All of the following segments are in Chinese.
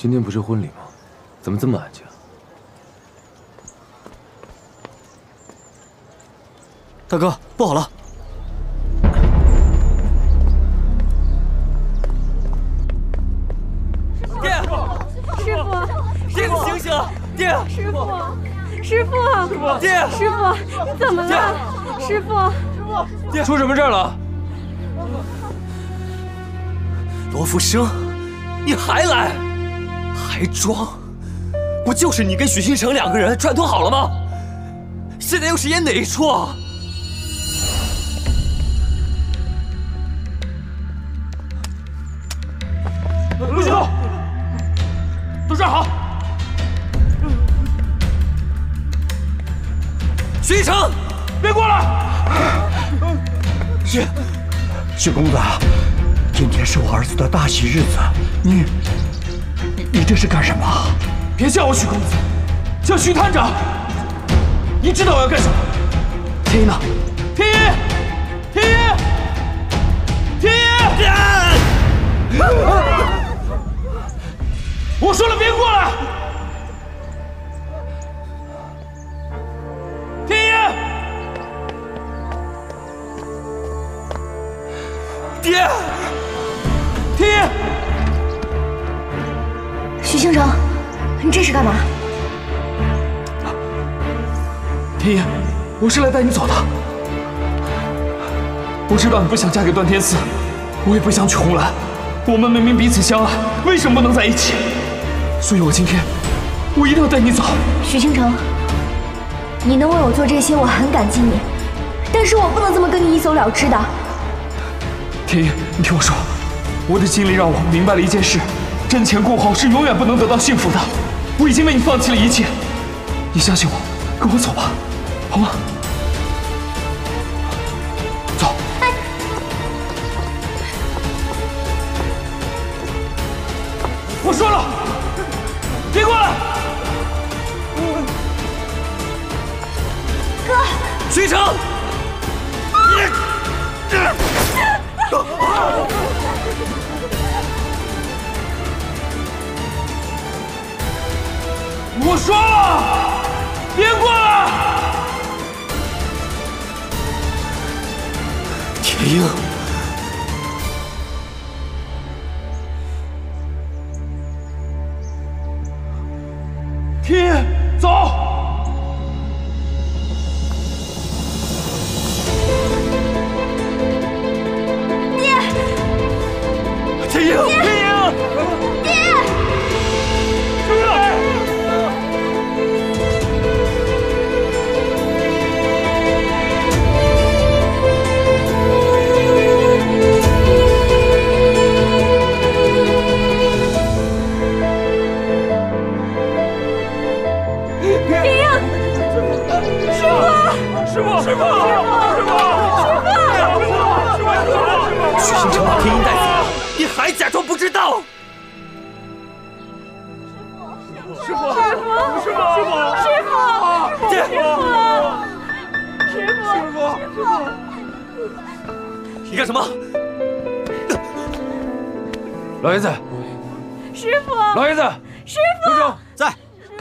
今天不是婚礼吗？怎么这么安静？大哥，不好了！爹，师傅，爹，你醒醒！爹，师傅，师傅，师傅，爹，师傅，你怎么了？师傅，师傅，爹，出什么事了？罗福生，你还来，还装？不就是你跟许星城两个人串通好了吗？现在又是演哪一出啊？别叫我许公子，叫许探长。你知道我要干什么？天一呢？天一，天一，天一！我说了，别过来！我是来带你走的。我知道你不想嫁给段天赐，我也不想娶红兰。我们明明彼此相爱，为什么不能在一起？所以我今天，我一定要带你走。许倾城，你能为我做这些，我很感激你，但是我不能这么跟你一走了之的。天一，你听我说，我的经历让我明白了一件事：瞻前顾后是永远不能得到幸福的。我已经为你放弃了一切，你相信我，跟我走吧，好吗？铁英，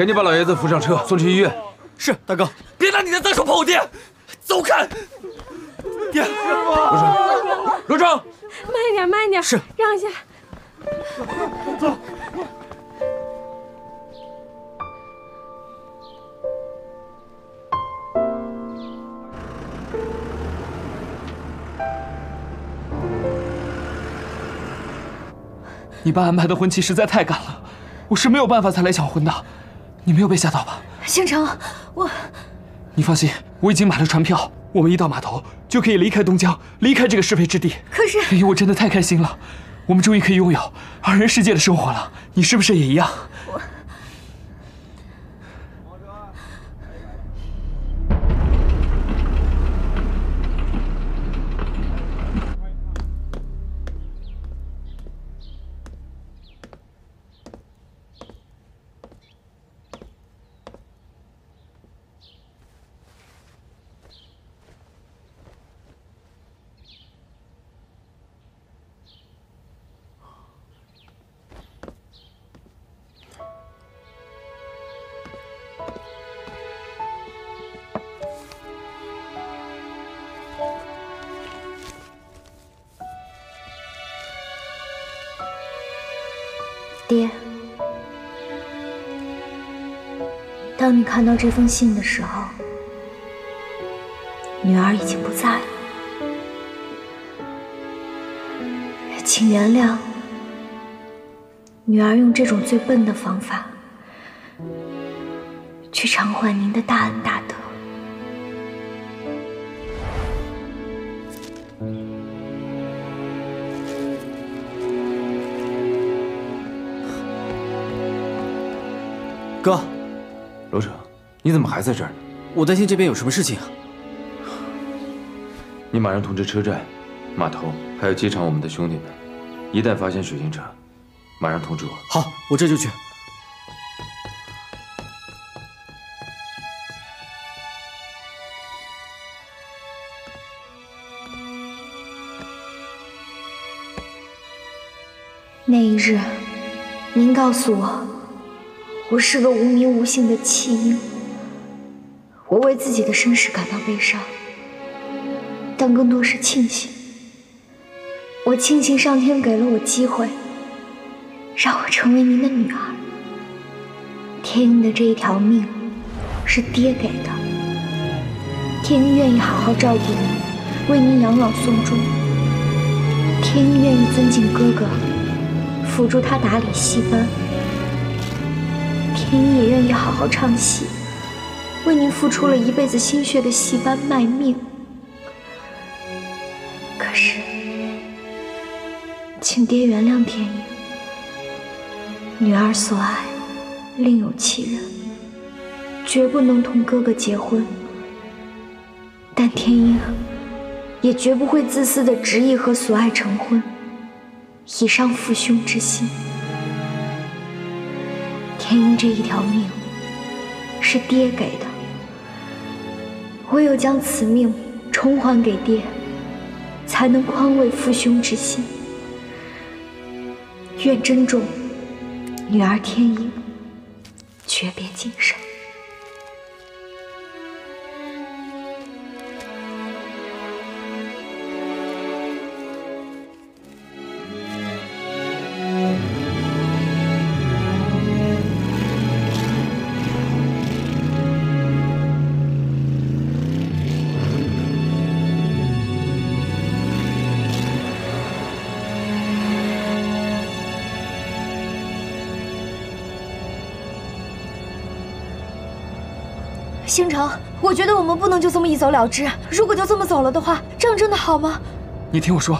赶紧把老爷子扶上车，送去医院。是大哥，别拿你的脏手碰我爹，走开！爹，罗成，罗成，慢一点，慢一点，是，让一下。走你爸安排的婚期实在太赶了，我是没有办法才来抢婚的。你没有被吓到吧？星城，我你放心，我已经买了船票，我们一到码头就可以离开东江，离开这个是非之地。可是，哎呦，我真的太开心了，我们终于可以拥有二人世界的生活了。你是不是也一样？这封信的时候，女儿已经不在了。请原谅，女儿用这种最笨的方法去偿还您的大恩大德。你怎么还在这儿呢？我担心这边有什么事情。你马上通知车站、码头还有机场我们的兄弟们，一旦发现水行车，马上通知我。好，我这就去。那一日，您告诉我，我是个无名无姓的弃婴。我为自己的身世感到悲伤，但更多是庆幸。我庆幸上天给了我机会，让我成为您的女儿。天鹰的这一条命，是爹给的。天鹰愿意好好照顾您，为您养老送终。天鹰愿意尊敬哥哥。辅助他打理戏班，天一也愿意好好唱戏，为您付出了一辈子心血的戏班卖命。可是，请爹原谅天英，女儿所爱另有其人，绝不能同哥哥结婚。但天英也绝不会自私的执意和所爱成婚。以伤父兄之心。天英这一条命是爹给的，唯有将此命重还给爹，才能宽慰父兄之心。愿珍重女儿天鹰，诀别今生。星城，我觉得我们不能就这么一走了之。如果就这么走了的话，这样真的好吗？你听我说，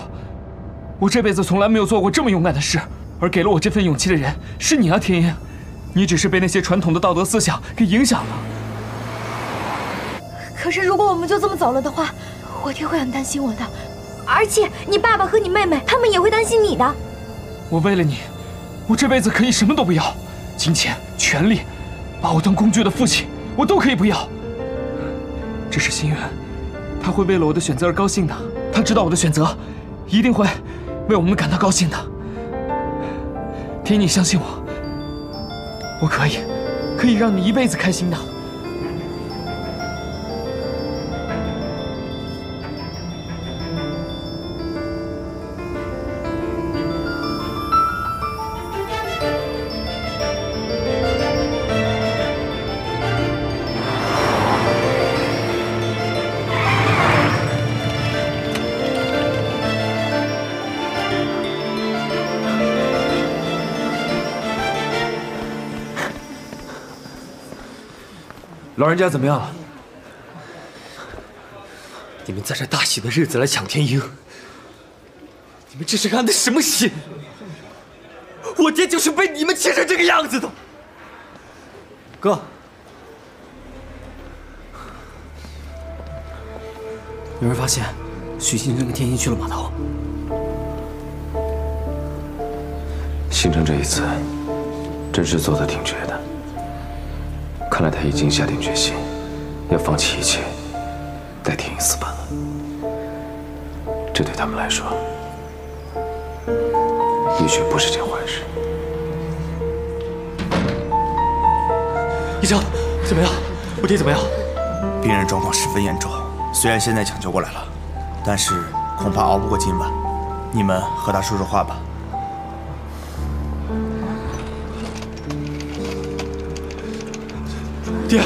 我这辈子从来没有做过这么勇敢的事，而给了我这份勇气的人是你啊，天鹰。你只是被那些传统的道德思想给影响了。可是如果我们就这么走了的话，我爹会很担心我的，而且你爸爸和你妹妹他们也会担心你的。我为了你，我这辈子可以什么都不要，金钱、权利，把我当工具的父亲。我都可以不要，这是心愿，他会为了我的选择而高兴的。他知道我的选择，一定会为我们感到高兴的。天，你相信我，我可以，可以让你一辈子开心的。老人家怎么样了？你们在这大喜的日子来抢天鹰，你们这是安的什么心？我爹就是被你们气成这个样子的。哥，有人发现许新成跟天鹰去了码头。星辰这一次真是做的挺绝的。看来他已经下定决心，要放弃一切，带天鹰私奔了。这对他们来说，也许不是件坏事。医生，怎么样？我爹怎么样？病人状况十分严重，虽然现在抢救过来了，但是恐怕熬不过今晚。你们和他说说话吧。爹，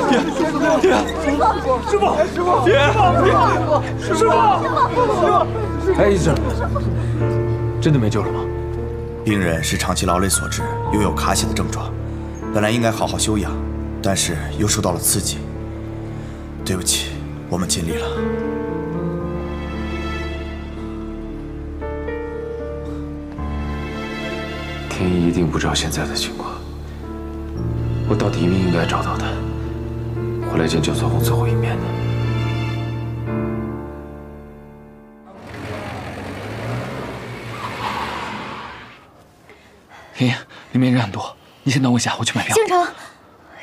爹，爹，师傅，师傅，爹，爹，师傅，哎，医生，真的没救了吗？病人是长期劳累所致，又有卡血的症状，本来应该好好休养，但是又受到了刺激。对不起，我们尽力了。天一一定不知道现在的情况，我到底应不应该找到他，回来见焦存红最后一面呢？天一，里面人很多，你先等我一下，我去买票。京城，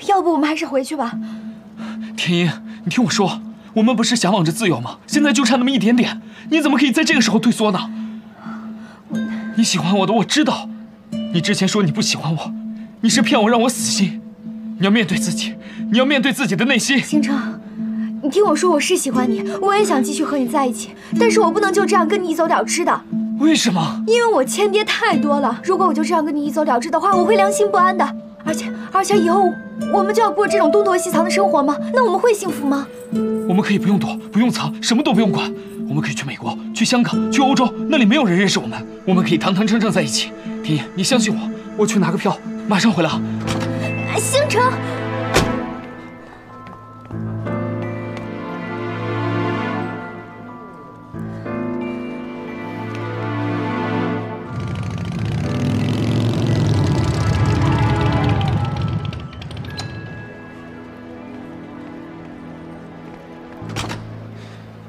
要不我们还是回去吧。天音，你听我说，我们不是向往着自由吗？现在就差那么一点点，你怎么可以在这个时候退缩呢？你喜欢我的，我知道。你之前说你不喜欢我，你是骗我让我死心。你要面对自己，你要面对自己的内心。星城，你听我说，我是喜欢你，我也想继续和你在一起，但是我不能就这样跟你一走了之的。为什么？因为我欠爹太多了。如果我就这样跟你一走了之的话，我会良心不安的。而且，而且以后我们就要过这种东躲西藏的生活吗？那我们会幸福吗？我们可以不用躲，不用藏，什么都不用管。我们可以去美国，去香港，去欧洲，那里没有人认识我们。我们可以堂堂正正在一起。天一，你相信我，我去拿个票，马上回来啊。星辰，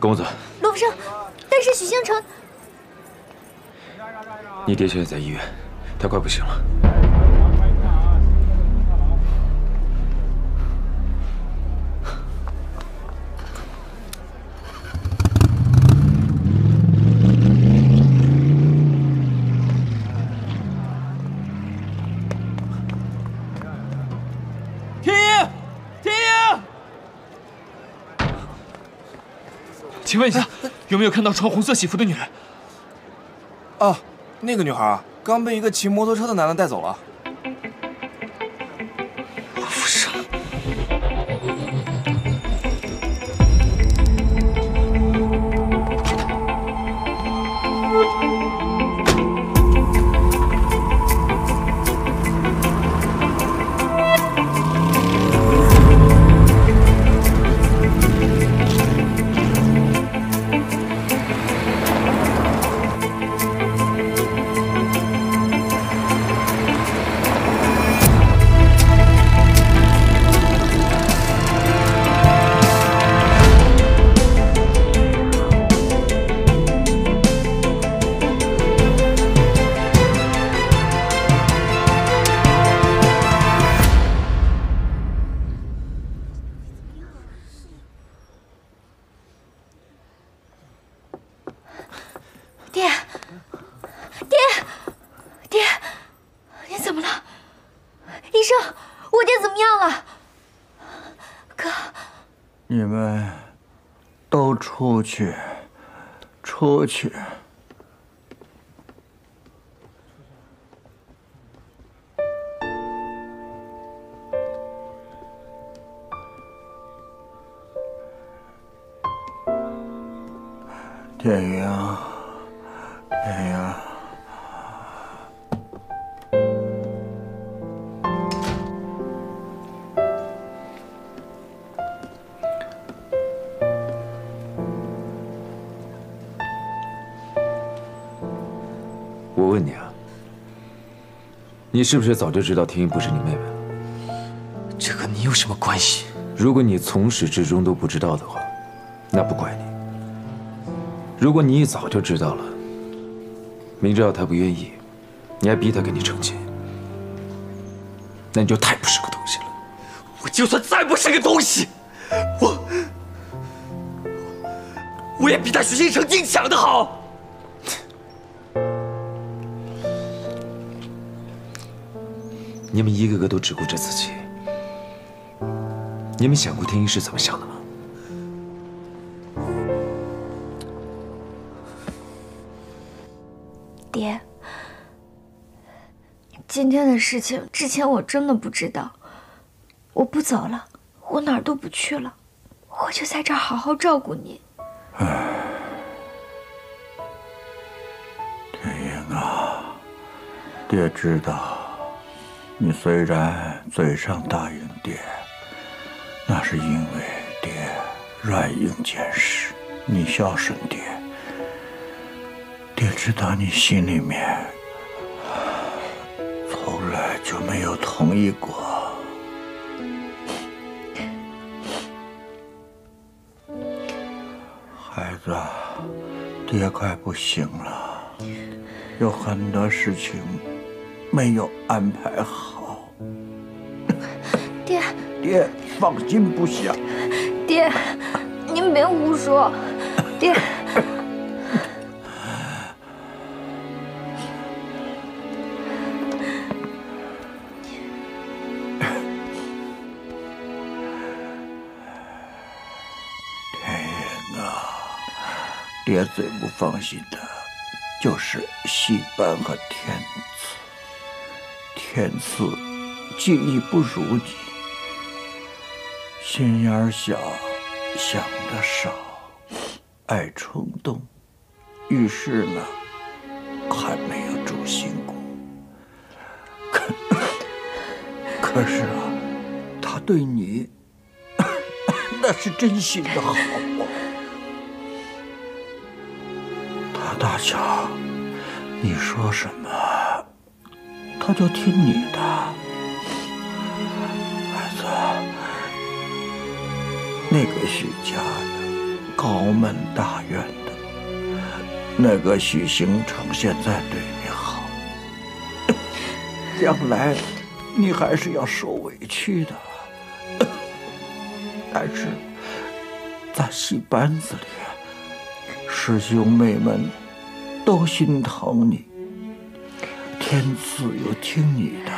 跟我走。罗福生，但是许星辰，你爹现在在医院，他快不行了。请问一下，有没有看到穿红色喜服的女人？哦，那个女孩啊，刚被一个骑摩托车的男的带走了。出去，出去。你是不是早就知道天一不是你妹妹了？这和你有什么关系？如果你从始至终都不知道的话，那不怪你。如果你一早就知道了，明知道他不愿意，你还逼他跟你成亲，那你就太不是个东西了。我就算再不是个东西，我我也比他许星城硬抢的好。你们一个个都只顾着自己，你们想过天一是怎么想的吗？爹，今天的事情之前我真的不知道，我不走了，我哪儿都不去了，我就在这儿好好照顾你。天英啊，爹知道，你虽然嘴上答应爹，那是因为爹软硬兼施，你孝顺爹。爹知道你心里面从来就没有同意过。孩子，爹快不行了，有很多事情没有安排好。爹，爹放心不下。爹，您别胡说，爹。爹最不放心的，就是戏班和天赐。天赐技艺不如你，心眼儿小，想的少，爱冲动，遇事呢还没有主心骨。可可是啊，他对你那是真心的好啊。他大乔，你说什么，他就听你的。孩子，那个许家的高门大院的，那个许行成现在对你好，将来你还是要受委屈的。但是在戏班子里，师兄妹们。都心疼你，天赐又听你的，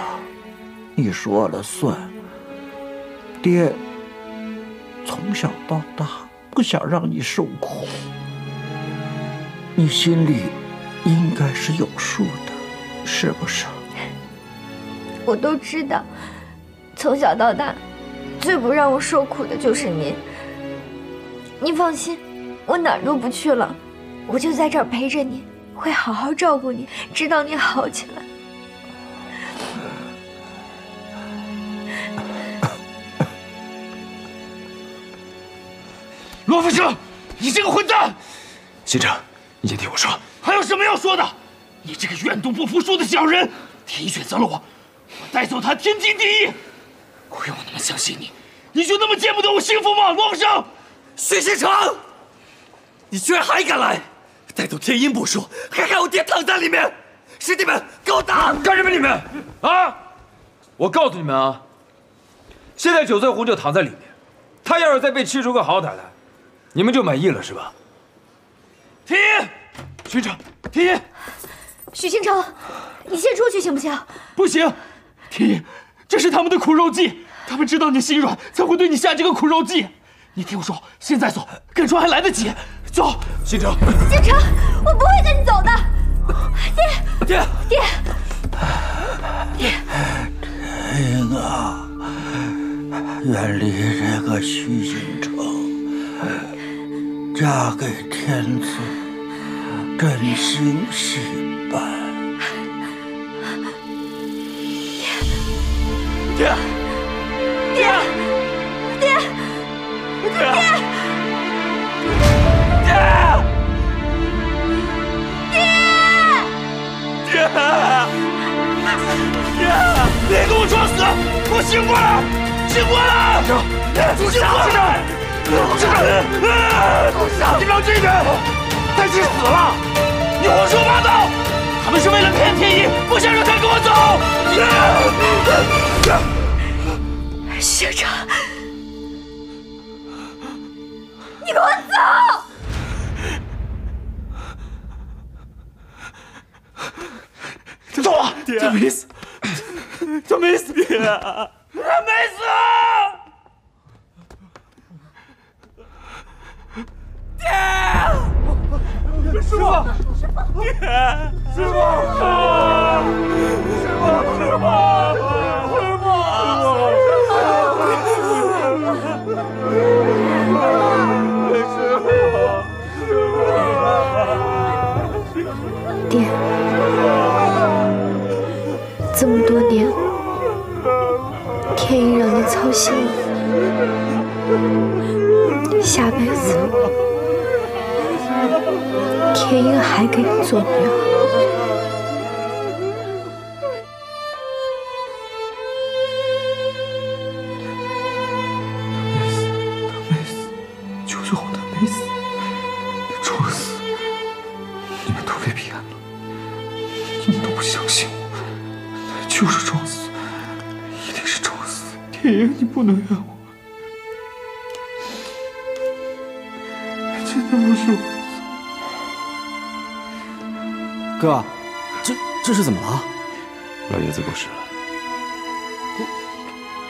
你说了算。爹从小到大不想让你受苦，你心里应该是有数的，是不是？我都知道，从小到大，最不让我受苦的就是您。您放心，我哪儿都不去了，我就在这儿陪着你。会好好照顾你，直到你好起来。罗福生，你这个混蛋！西城，你先听我说。还有什么要说的？你这个愿赌不服输的小人！天一选择了我，我带走他天经地义。亏我那么相信你，你就那么见不得我幸福吗？罗福生，许新成，你居然还敢来！带走天音不说，还害我爹躺在里面！师弟们，给我打！干什么你们？啊！我告诉你们啊，现在九岁红就躺在里面，他要是再被气出个好歹来，你们就满意了是吧？天音，巡城，天音，许星成，你先出去行不行？不行，天音，这是他们的苦肉计，他们知道你心软，才会对你下这个苦肉计。你听我说，现在走，赶说还来得及。走，星城。星城，我不会跟你走的。爹，爹，爹，爹。天啊，远离这个虚心城，嫁给天子，真心戏别给我装死！给我醒过来！醒过来！住手！住手！住手！住手！你让这人再去死！了！你胡说八道！他们是为了骗天意，不想让他跟我走！学长，走啊！爹，他没死，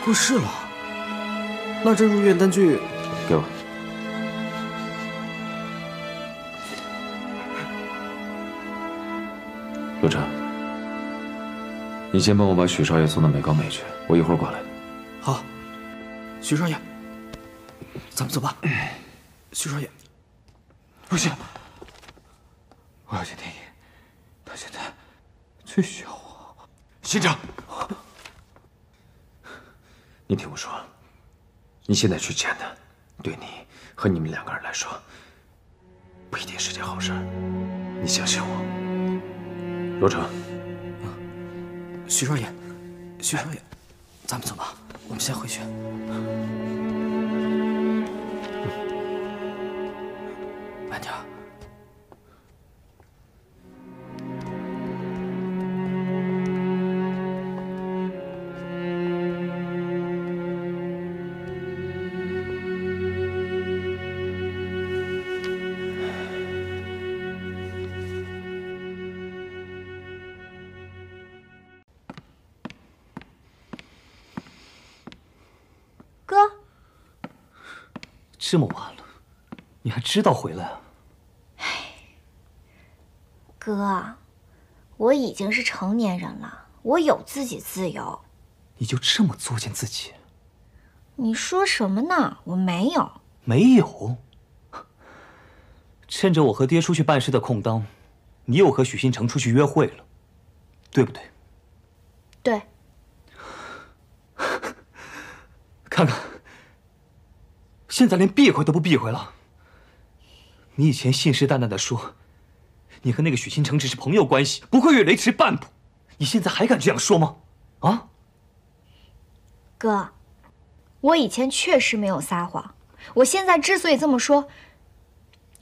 过世了？那这入院单据给我。陆成，你先帮我把许少爷送到美高美去，我一会儿过来。好。许少爷，咱们走吧。许少爷，不行，我要见天意，他现在最需要我。县长，你听我说，你现在去见他，对你和你们两个人来说，不一定是件好事。你相信我，罗成。徐少爷，徐少爷，咱们走吧，我们先回去。慢点这么晚了，你还知道回来啊？哎哥，我已经是成年人了，我有自己自由。你就这么作践自己？你说什么呢？我没有。没有。趁着我和爹出去办事的空当，你又和许新成出去约会了，对不对？对，看看，现在连避讳都不避讳了。你以前信誓旦旦的说，你和那个许倾城只是朋友关系，不会越雷池半步，你现在还敢这样说吗？啊？哥，我以前确实没有撒谎。我现在之所以这么说，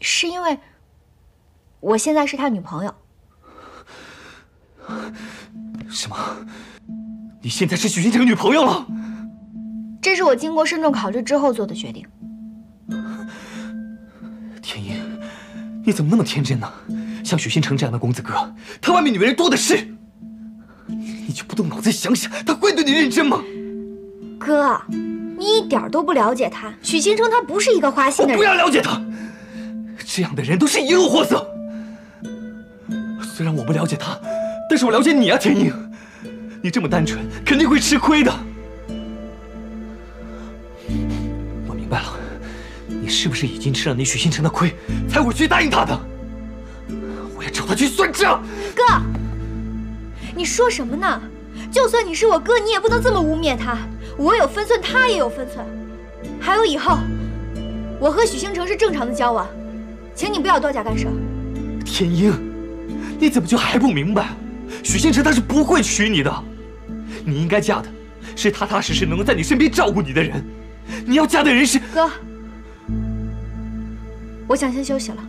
是因为我现在是他女朋友。什么？你现在是许新城女朋友了？这是我经过慎重考虑之后做的决定。天英，你怎么那么天真呢？像许新成这样的公子哥，他外面女人多的是，你就不动脑子想想，他会对你认真吗？哥，你一点都不了解他。许新成他不是一个花心的人。我不要了解他，这样的人都是一路货色。虽然我不了解他，但是我了解你啊，天英。你这么单纯，肯定会吃亏的。我明白了，你是不是已经吃了你许星辰的亏，才委屈答应他的？我要找他去算账。哥，你说什么呢？就算你是我哥，你也不能这么污蔑他。我有分寸，他也有分寸。还有以后，我和许星辰是正常的交往，请你不要多加干涉。天英，你怎么就还不明白？许星辰他是不会娶你的，你应该嫁的是踏踏实实能够在你身边照顾你的人。你要嫁的人是哥，我想先休息了。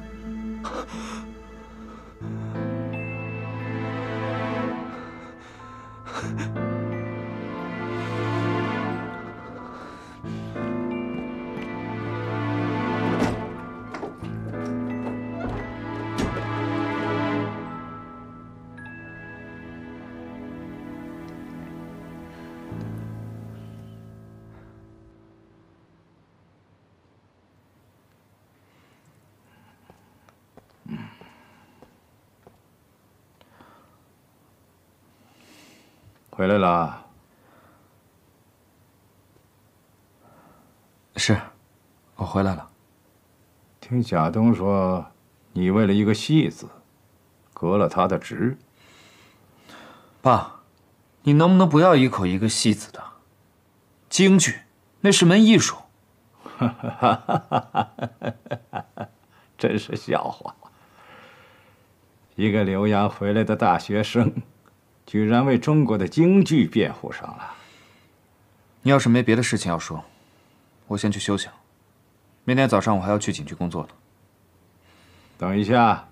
回来了。是，我回来了。听贾东说，你为了一个戏子，革了他的职。爸，你能不能不要一口一个戏子的？京剧那是门艺术。真是笑话！一个留洋回来的大学生，居然为中国的京剧辩护上了。你要是没别的事情要说，我先去休息了。明天早上我还要去警局工作呢。等一下，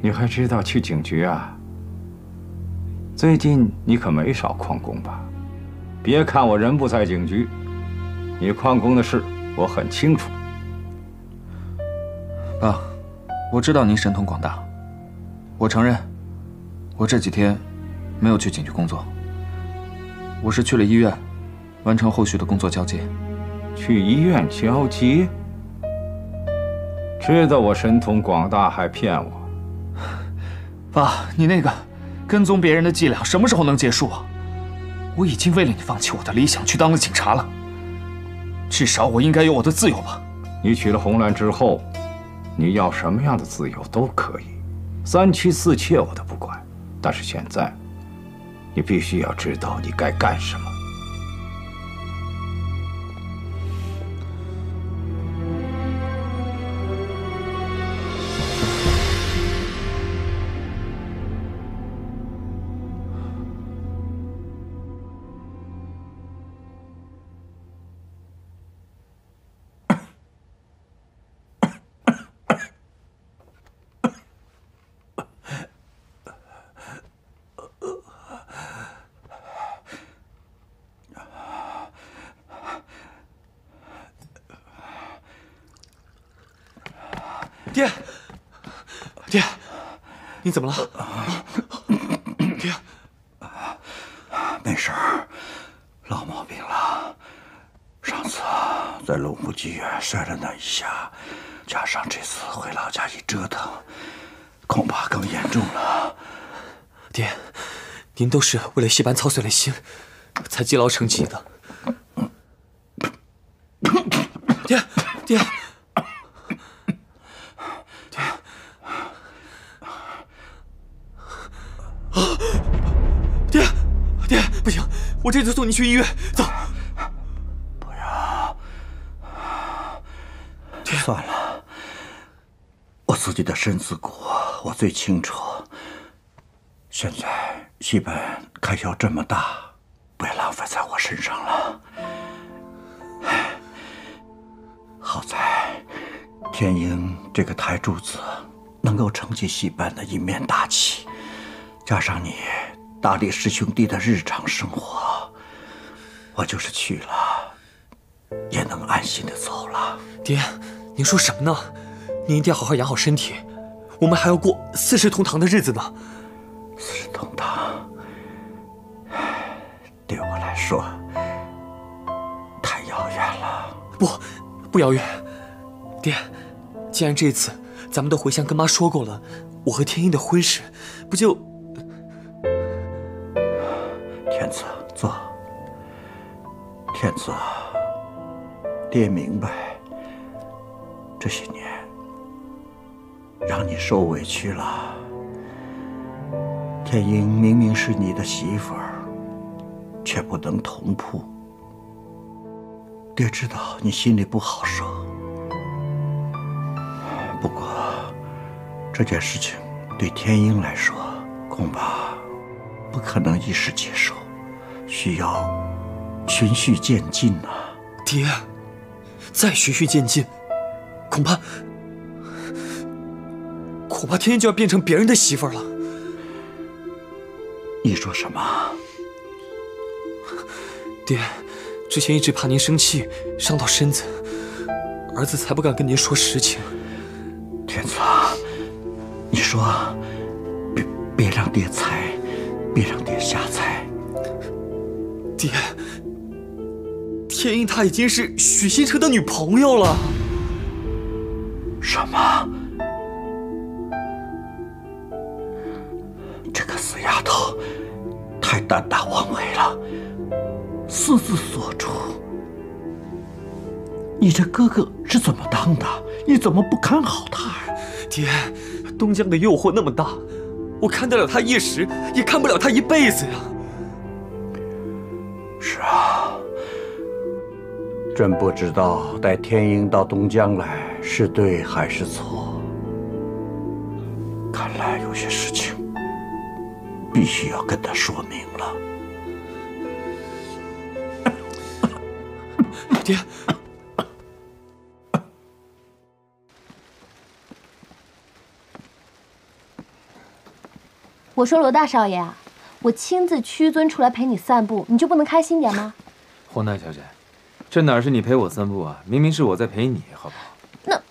你还知道去警局啊？最近你可没少旷工吧？别看我人不在警局，你旷工的事我很清楚。爸，我知道您神通广大，我承认，我这几天没有去警局工作，我是去了医院，完成后续的工作交接。去医院交接？知道我神通广大还骗我？爸，你那个跟踪别人的伎俩什么时候能结束啊？我已经为了你放弃我的理想去当了警察了，至少我应该有我的自由吧？你娶了红兰之后，你要什么样的自由都可以，三妻四妾我都不管。但是现在，你必须要知道你该干什么。您都是为了戏班操碎了心，才积劳成疾的。爹，爹。爹，爹，爹不行，我这就送你去医院。走。不要。爹，算了，我自己的身子骨我最清楚。现在戏本开销这么大，不要浪费在我身上了。好在天英这个台柱子能够撑起戏班的一面大旗。加上你大力师兄弟的日常生活，我就是去了，也能安心的走了。爹，您说什么呢？您一定要好好养好身体，我们还要过四世同堂的日子呢。四世同堂，说太遥远了。不，不遥远。爹，既然这次咱们都回乡跟妈说过了，我和天英的婚事，不就……天子，坐。天子，爹明白，这些年让你受委屈了。天英明明是你的媳妇儿，却不能同铺。爹知道你心里不好受，不过这件事情对天鹰来说，恐怕不可能一时接受。需要循序渐进呐，爹，再循序渐进，恐怕恐怕天英就要变成别人的媳妇儿了。你说什么？爹，之前一直怕您生气伤到身子，儿子才不敢跟您说实情。天子，你说，别别让爹猜，别让爹瞎猜。爹，天英她已经是许新成的女朋友了。什么？这个死丫头太胆大妄为了，私自所出。你这哥哥是怎么当的？你怎么不看好他呀？爹，东江的诱惑那么大，我看得了他一时，也看不了他一辈子呀。是啊，真不知道带天鹰到东江来是对还是错。看来有些事情必须要跟他说明了。爹，我说罗大少爷啊，我亲自屈尊出来陪你散步，你就不能开心点吗？黄大小姐，这哪是你陪我散步啊？明明是我在陪你，好不好？那，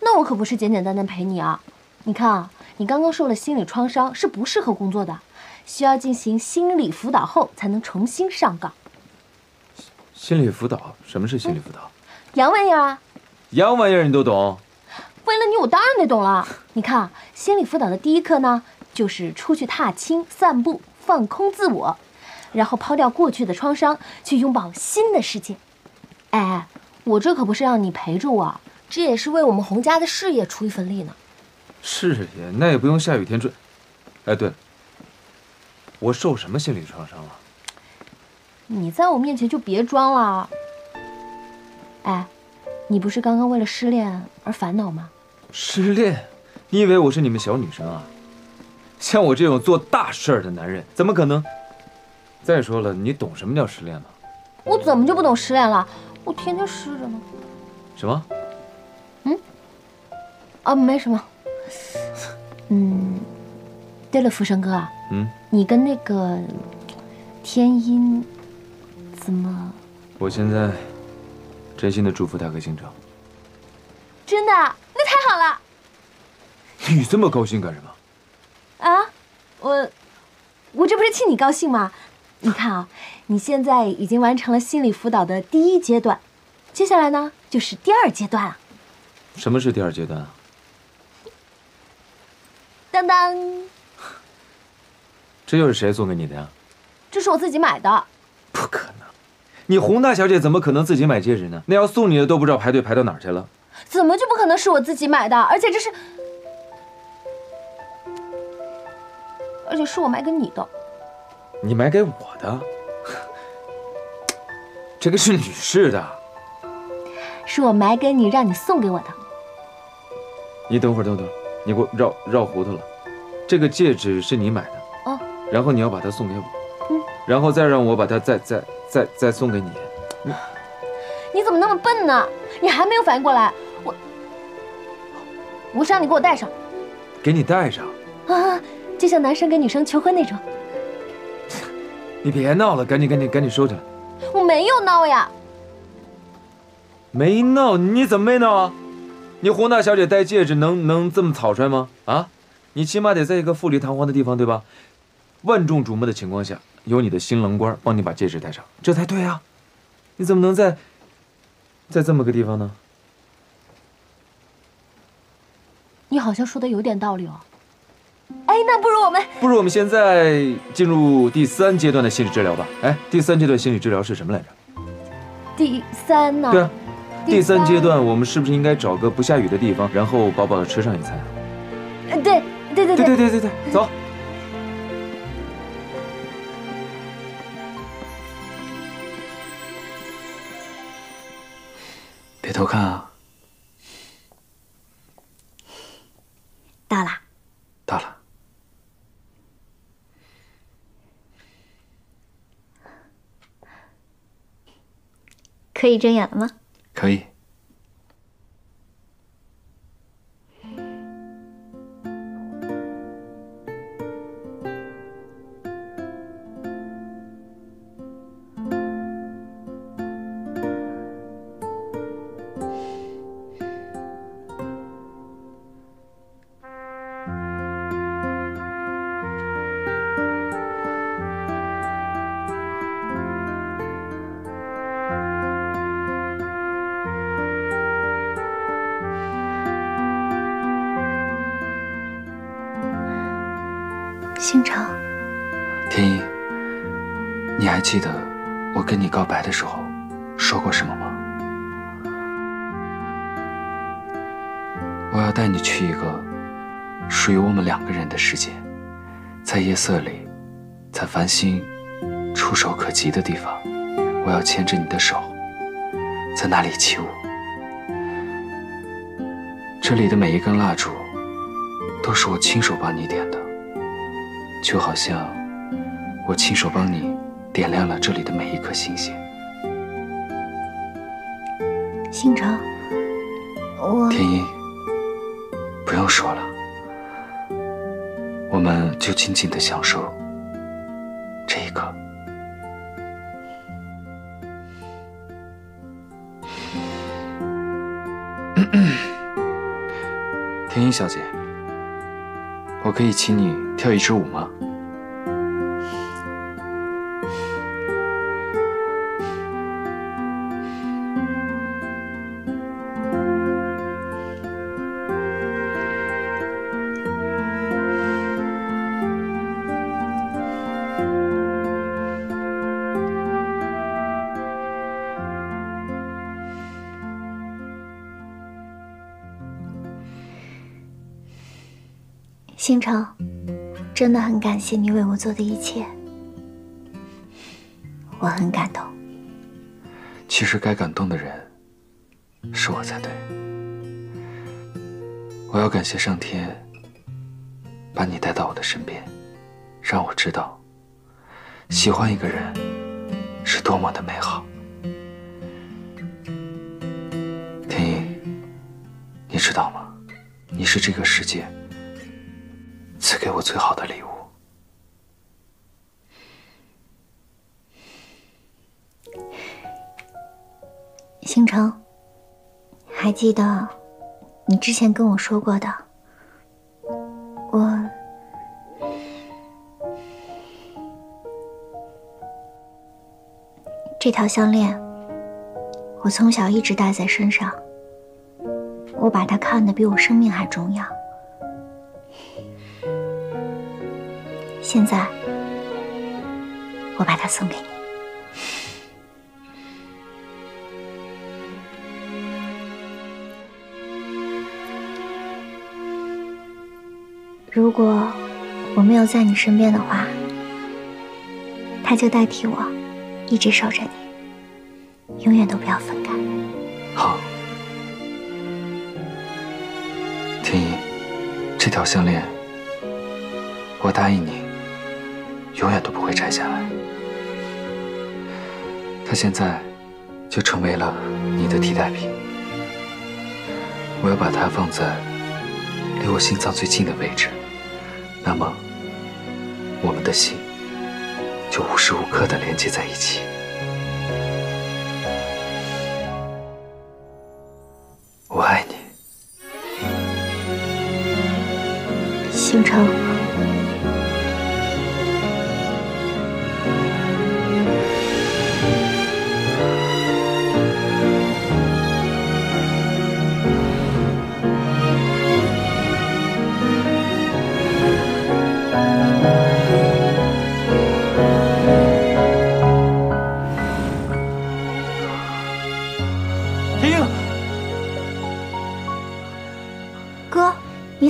那我可不是简简单单陪你啊！你看啊，你刚刚受了心理创伤，是不适合工作的，需要进行心理辅导后才能重新上岗。心理辅导？什么是心理辅导？洋玩意儿啊！洋玩意儿你都懂？为了你，我当然得懂了。你看啊，心理辅导的第一课呢，就是出去踏青、散步、放空自我，然后抛掉过去的创伤，去拥抱新的世界。哎，我这可不是让你陪着我，这也是为我们洪家的事业出一份力呢。事业那也不用下雨天追。哎，对了，我受什么心理创伤了？你在我面前就别装了。哎，你不是刚刚为了失恋而烦恼吗？失恋？你以为我是你们小女生啊？像我这种做大事儿的男人，怎么可能？再说了，你懂什么叫失恋吗？我怎么就不懂失恋了？我天天失着呢。什么？嗯？啊，没什么。嗯，对了，福生哥，嗯，你跟那个天音怎么？我现在真心的祝福他和星辰。真的？那太好了。你这么高兴干什么？啊，我我这不是替你高兴吗？你看啊，你现在已经完成了心理辅导的第一阶段，接下来呢就是第二阶段了。什么是第二阶段啊？当当，这又是谁送给你的呀？这是我自己买的。不可能，你洪大小姐怎么可能自己买戒指呢？那要送你的都不知道排队排到哪儿去了。怎么就不可能是我自己买的？而且这是，而且是我买给你的。你买给我的？这个是女士的。是我买给你，让你送给我的。你等会儿，等等，你给我绕绕糊涂了。这个戒指是你买的，哦，然后你要把它送给我，嗯，然后再让我把它再再再再送给你。你你怎么那么笨呢？你还没有反应过来？我我是让你给我戴上，给你戴上啊，就像男生给女生求婚那种。你别闹了，赶紧赶紧赶紧收起来。我没有闹呀。没闹？你怎么没闹啊？你洪大小姐戴戒指能能这么草率吗？啊，你起码得在一个富丽堂皇的地方，对吧？万众瞩目的情况下，由你的新郎官帮你把戒指戴上，这才对啊！你怎么能在在这么个地方呢？你好像说的有点道理哦。哎，那不如我们不如我们现在进入第三阶段的心理治疗吧。哎，第三阶段心理治疗是什么来着？第三呢？对啊。第三阶段，我们是不是应该找个不下雨的地方，然后饱饱的吃上一餐？对对对对对对对对对，走。别偷看啊！到了，到了。可以睁眼了吗？可以。跟你告白的时候说过什么吗？我要带你去一个属于我们两个人的世界，在夜色里，在繁星触手可及的地方，我要牵着你的手，在那里起舞。这里的每一根蜡烛，都是我亲手帮你点的，就好像我亲手帮你点亮了这里的每一颗星星。星辰，我天一，不用说了，我们就静静的享受这一刻。天一小姐，我可以请你跳一支舞吗？真的很感谢你为我做的一切，我很感动。其实该感动的人是我才对。我要感谢上天，把你带到我的身边，让我知道，喜欢一个人是多么的美好。天一，你知道吗？你是这个世界记得你之前跟我说过的，我这条项链，我从小一直戴在身上，我把它看得比我生命还重要。现在，我把它送给你。如果我没有在你身边的话，他就代替我，一直守着你，永远都不要分开。好，天一，这条项链，我答应你，永远都不会摘下来。它现在就成为了你的替代品。我要把它放在离我心脏最近的位置，那么我们的心就无时无刻的连接在一起。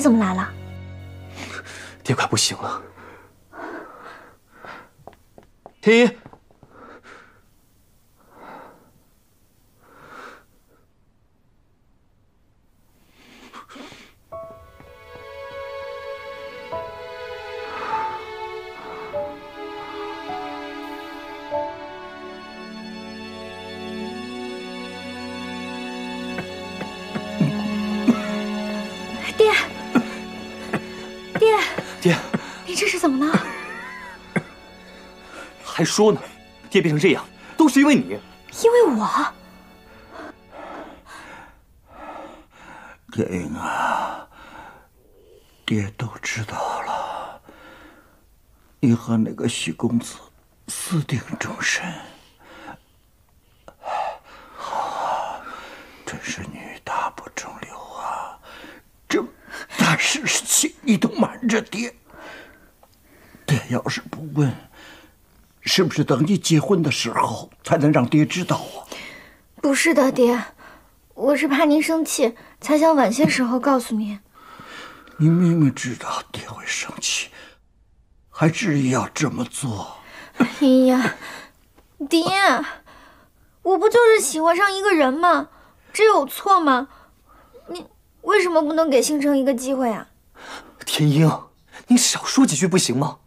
怎么来了？爹快不行了。天一，说呢，爹变成这样都是因为你。因为我，天英啊，爹都知道了，你和那个许公子私定终身。啊，真是女大不中留啊！这么大事情你都瞒着爹，爹要是不问，是不是等你结婚的时候才能让爹知道啊？不是的，爹，我是怕您生气，才想晚些时候告诉您。你明明知道爹会生气，还执意要这么做。哎呀，爹，我不就是喜欢上一个人吗？这有错吗？你为什么不能给星辰一个机会啊？天英，你少说几句不行吗？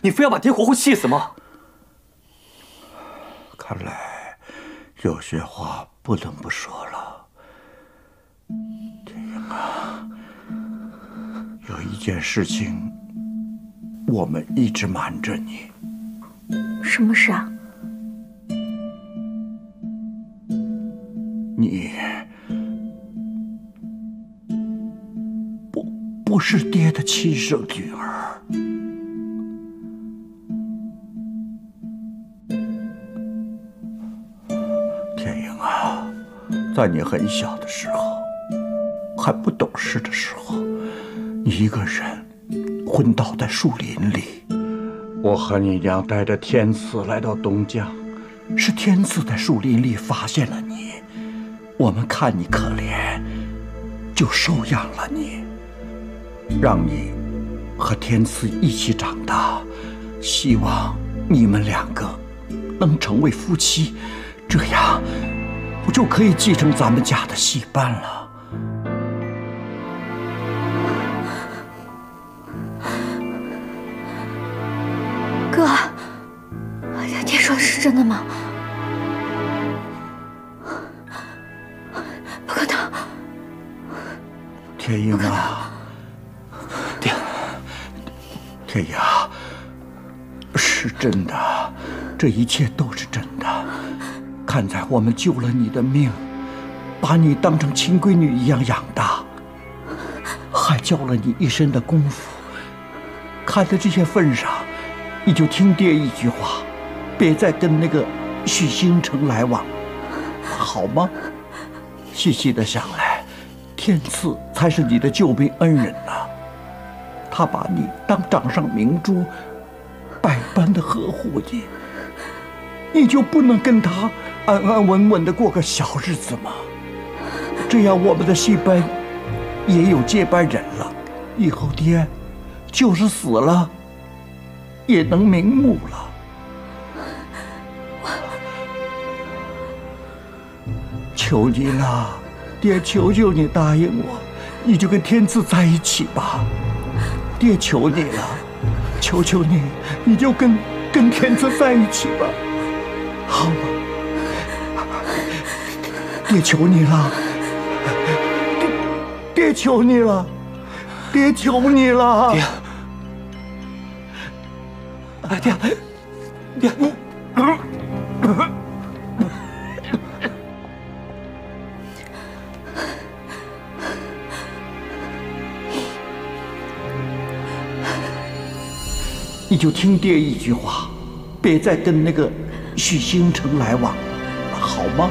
你非要把爹活活气死吗？看来有些话不能不说了。天英啊，有一件事情我们一直瞒着你。什么事啊？你不不是爹的亲生女儿。在你很小的时候，还不懂事的时候，你一个人昏倒在树林里。我和你娘带着天赐来到东江，是天赐在树林里发现了你。我们看你可怜，就收养了你，让你和天赐一起长大，希望你们两个能成为夫妻，这样不就可以继承咱们家的戏班了？哥，爹说的是真的吗？不可能！天英啊，爹，天英啊，是真的，这一切都是真的。看在我们救了你的命，把你当成亲闺女一样养大，还教了你一身的功夫。看在这些份上，你就听爹一句话，别再跟那个许星辰来往，好吗？细细的想来，天赐才是你的救命恩人呐、他把你当掌上明珠，百般的呵护你，你就不能跟他安安稳稳的过个小日子吗？这样我们的戏班也有接班人了，以后爹就是死了，也能瞑目了。求你了，爹，求求你答应我，你就跟天赐在一起吧。爹求你了，求求你，你就跟跟天赐在一起吧，好吗？爹求你了，爹爹求你了，爹求你了，爹，哎爹，爹，你就听爹一句话，别再跟那个许星辰来往，好吗？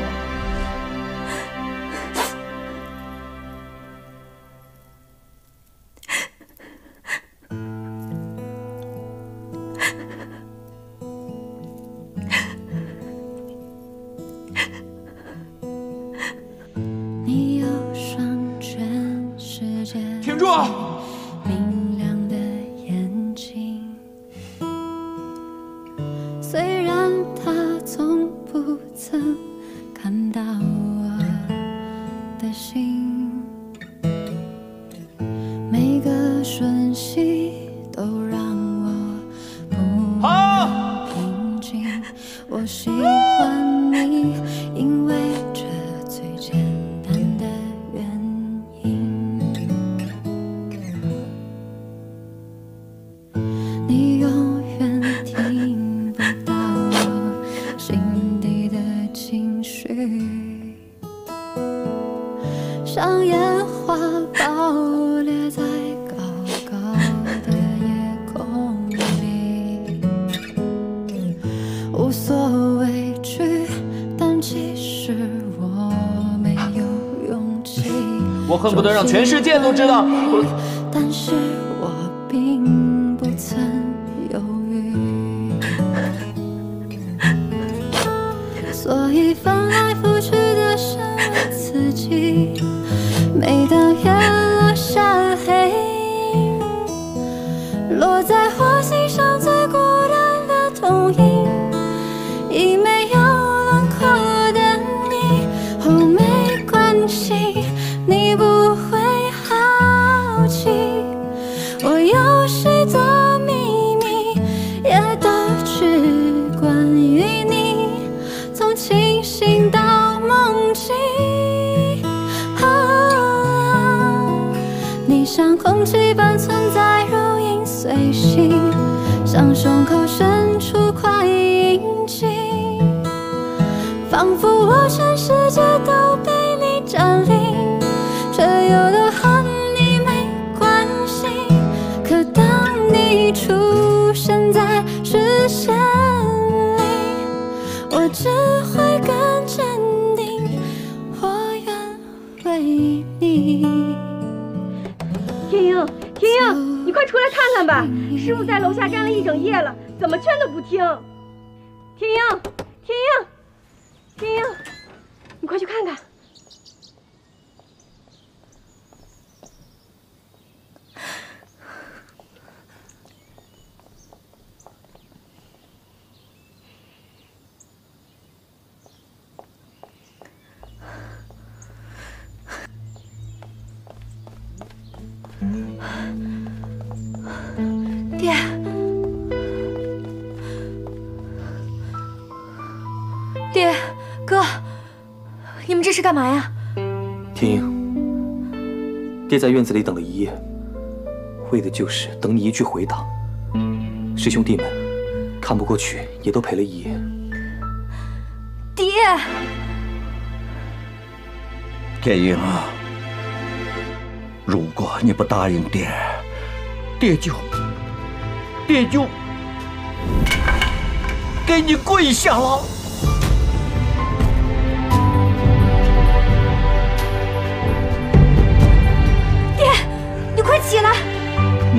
让全世界都知道。嘛呀？天英，爹在院子里等了一夜，为的就是等你一句回答。师兄弟们看不过去，也都陪了一夜。爹，天英啊，如果你不答应爹，爹就爹就给你跪下了。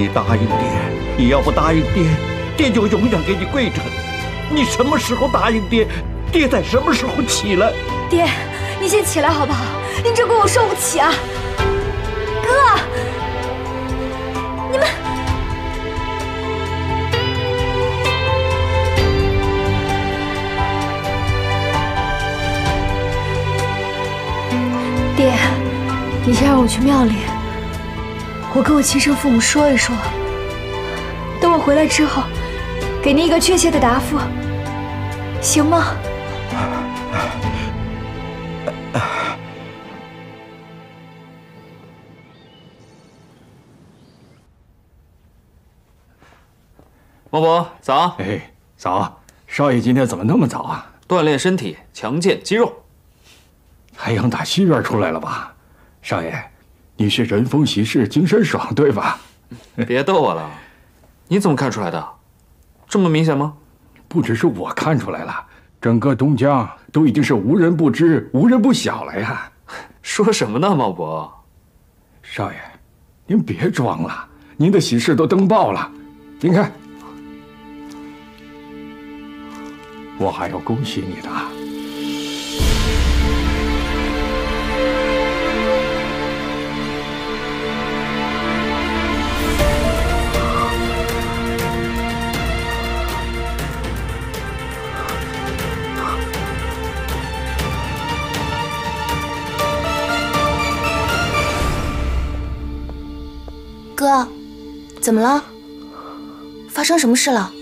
你答应爹，你要不答应爹，爹就永远给你跪着。你什么时候答应爹，爹在什么时候起来。爹，你先起来好不好？您这跪我受不起啊！哥，你们。爹，你先让我去庙里，我跟我亲生父母说一说。等我回来之后，给您一个确切的答复，行吗？孟伯早，哎，早。少爷今天怎么那么早啊？锻炼身体，强健肌肉。太阳打西边出来了吧？少爷，你是人逢喜事精神爽，对吧？别逗我了，你怎么看出来的？这么明显吗？不只是我看出来了，整个东江都已经是无人不知、无人不晓了呀。说什么呢，茂伯？少爷，您别装了，您的喜事都登报了。您看，我还要恭喜你的。怎么了？发生什么事了？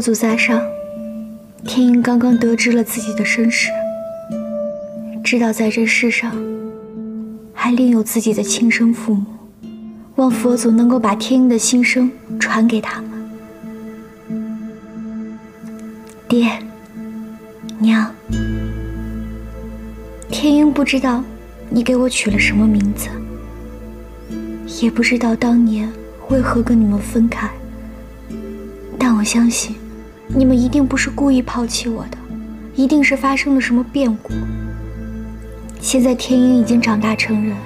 佛祖在上，天鹰刚刚得知了自己的身世，知道在这世上还另有自己的亲生父母，望佛祖能够把天鹰的心声传给他们。爹，娘，天鹰不知道你给我取了什么名字，也不知道当年为何跟你们分开，但我相信，你们一定不是故意抛弃我的，一定是发生了什么变故。现在天鹰已经长大成人，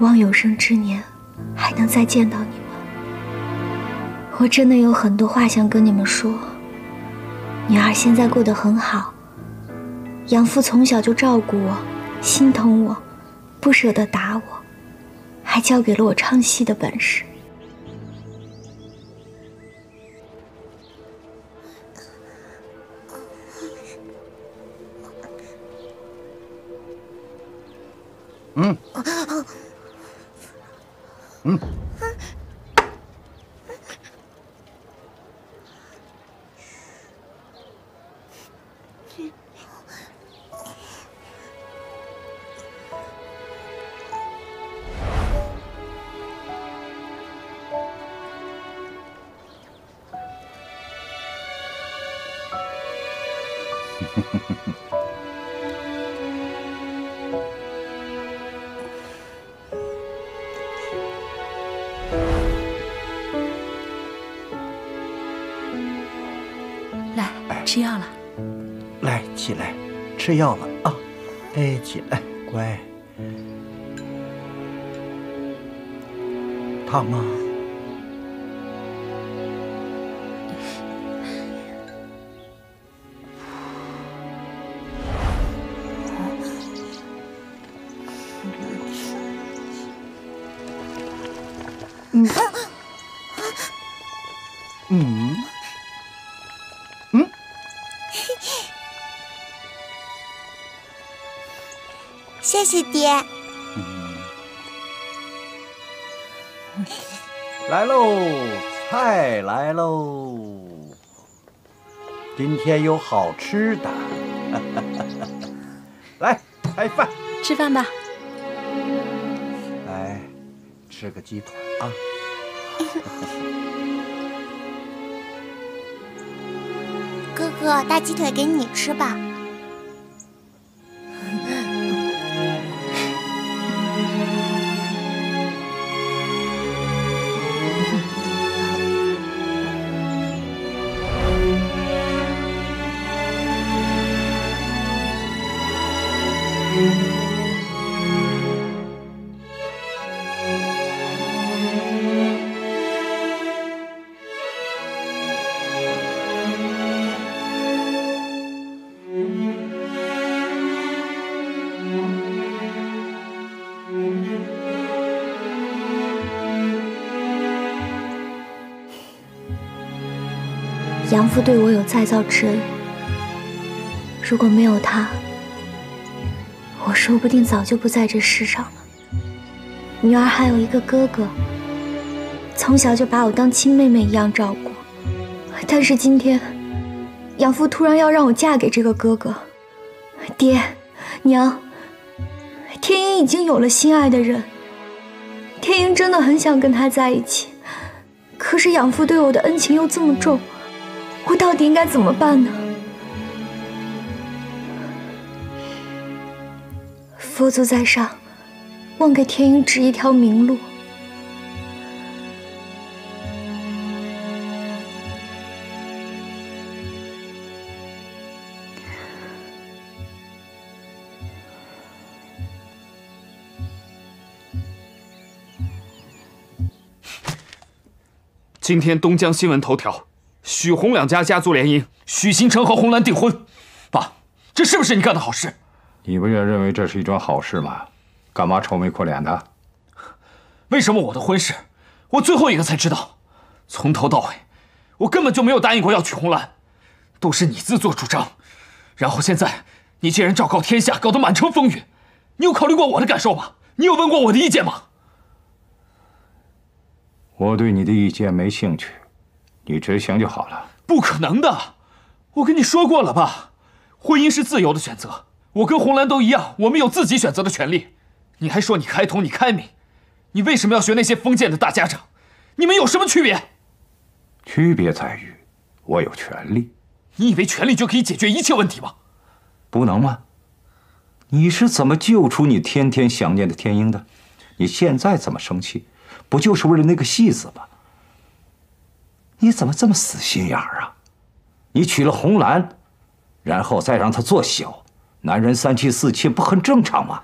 望有生之年还能再见到你们。我真的有很多话想跟你们说。女儿现在过得很好，养父从小就照顾我，心疼我，不舍得打我，还教给了我唱戏的本事。吃药了啊！哎，起来，乖。烫吗？嗯嗯谢谢爹。来喽，菜来喽！今天有好吃的，来开饭，吃饭吧。来吃个鸡腿啊！哥哥，大鸡腿给你吃吧。父对我有再造之恩，如果没有他，我说不定早就不在这世上了。女儿还有一个哥哥，从小就把我当亲妹妹一样照顾，但是今天，养父突然要让我嫁给这个哥哥。爹，娘，天鹰已经有了心爱的人，天鹰真的很想跟他在一起，可是养父对我的恩情又这么重。我应该怎么办呢？佛祖在上，望给天鹰指一条明路。今天东江新闻头条。许红两家家族联姻，许新成和红兰订婚。爸，这是不是你干的好事？你不也认为这是一桩好事吗？干嘛愁眉苦脸的？为什么我的婚事，我最后一个才知道？从头到尾，我根本就没有答应过要娶红兰，都是你自作主张。然后现在，你竟然昭告天下，搞得满城风雨。你有考虑过我的感受吗？你有问过我的意见吗？我对你的意见没兴趣。你执行就好了。不可能的，我跟你说过了吧，婚姻是自由的选择，我跟红兰都一样，我们有自己选择的权利。你还说你开通，你开明，你为什么要学那些封建的大家长？你们有什么区别？区别在于，我有权利。你以为权利就可以解决一切问题吗？不能吗？你是怎么救出你天天想念的天鹰的？你现在怎么生气，不就是为了那个戏子吗？你怎么这么死心眼儿啊？你娶了红兰，然后再让她做小，男人三妻四妾不很正常吗？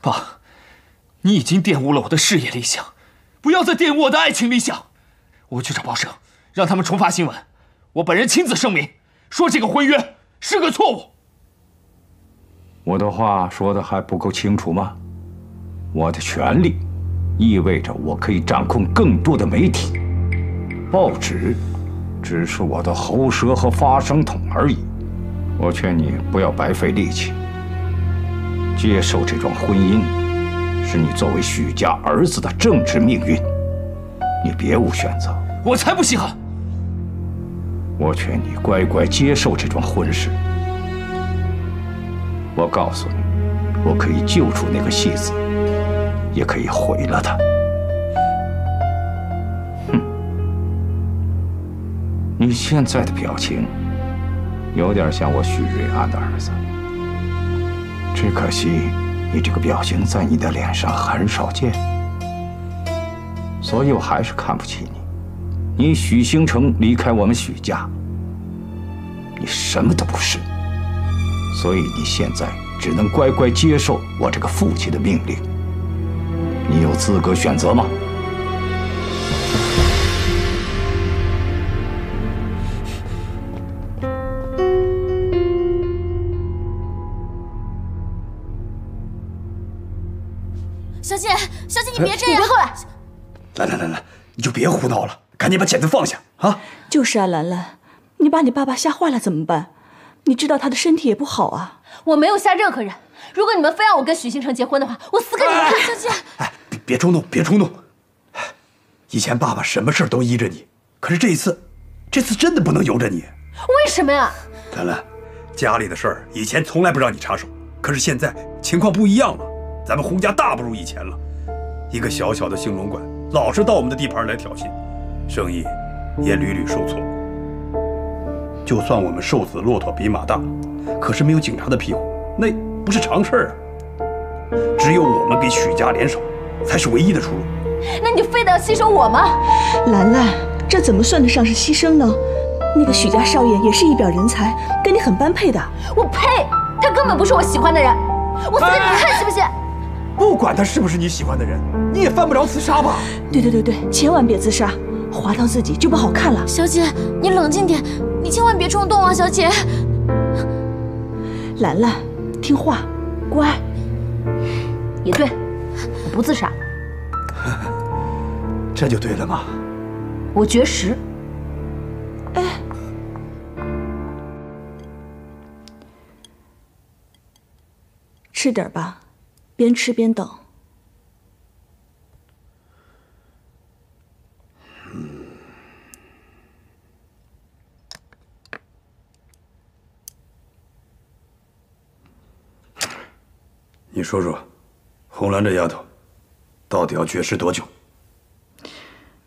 爸，你已经玷污了我的事业理想，不要再玷污我的爱情理想。我去找报社，让他们重发新闻。我本人亲自声明，说这个婚约是个错误。我的话说的还不够清楚吗？我的权利，意味着我可以掌控更多的媒体，报纸，只是我的喉舌和发声筒而已。我劝你不要白费力气，接受这桩婚姻，是你作为许家儿子的政治命运，你别无选择。我才不稀罕！我劝你乖乖接受这桩婚事。我告诉你，我可以救出那个戏子，也可以毁了他。你现在的表情，有点像我许瑞安的儿子。只可惜，你这个表情在你的脸上很少见，所以我还是看不起你。你许星城离开我们许家，你什么都不是。所以你现在只能乖乖接受我这个父亲的命令。你有资格选择吗？你别这样！你别过来！兰兰兰兰，你就别胡闹了，赶紧把剪子放下啊！就是啊，兰兰，你把你爸爸吓坏了怎么办？你知道他的身体也不好啊！我没有吓任何人。如果你们非要我跟许星辰结婚的话，我死给你们看！小姐，哎，别别冲动，别冲动。以前爸爸什么事都依着你，可是这一次，这次真的不能由着你。为什么呀？兰兰，家里的事儿以前从来不让你插手，可是现在情况不一样了，咱们洪家大不如以前了。一个小小的兴隆馆，老是到我们的地盘来挑衅，生意也屡屡受挫。就算我们瘦死骆驼比马大，可是没有警察的庇护，那不是常事儿啊。只有我们给许家联手，才是唯一的出路。那你就非得要牺牲我吗？兰兰，这怎么算得上是牺牲呢？那个许家少爷也是一表人才，跟你很般配的。我呸！他根本不是我喜欢的人，我死给你看，信不信？不管他是不是你喜欢的人，你也犯不着自杀吧？对对对对，千万别自杀，划到自己就不好看了。小姐，你冷静点，你千万别冲动啊，小姐。兰兰，听话，乖。也对，我不自杀。这就对了嘛。我绝食。哎，吃点吧，边吃边等。你说说，红兰这丫头，到底要绝食多久？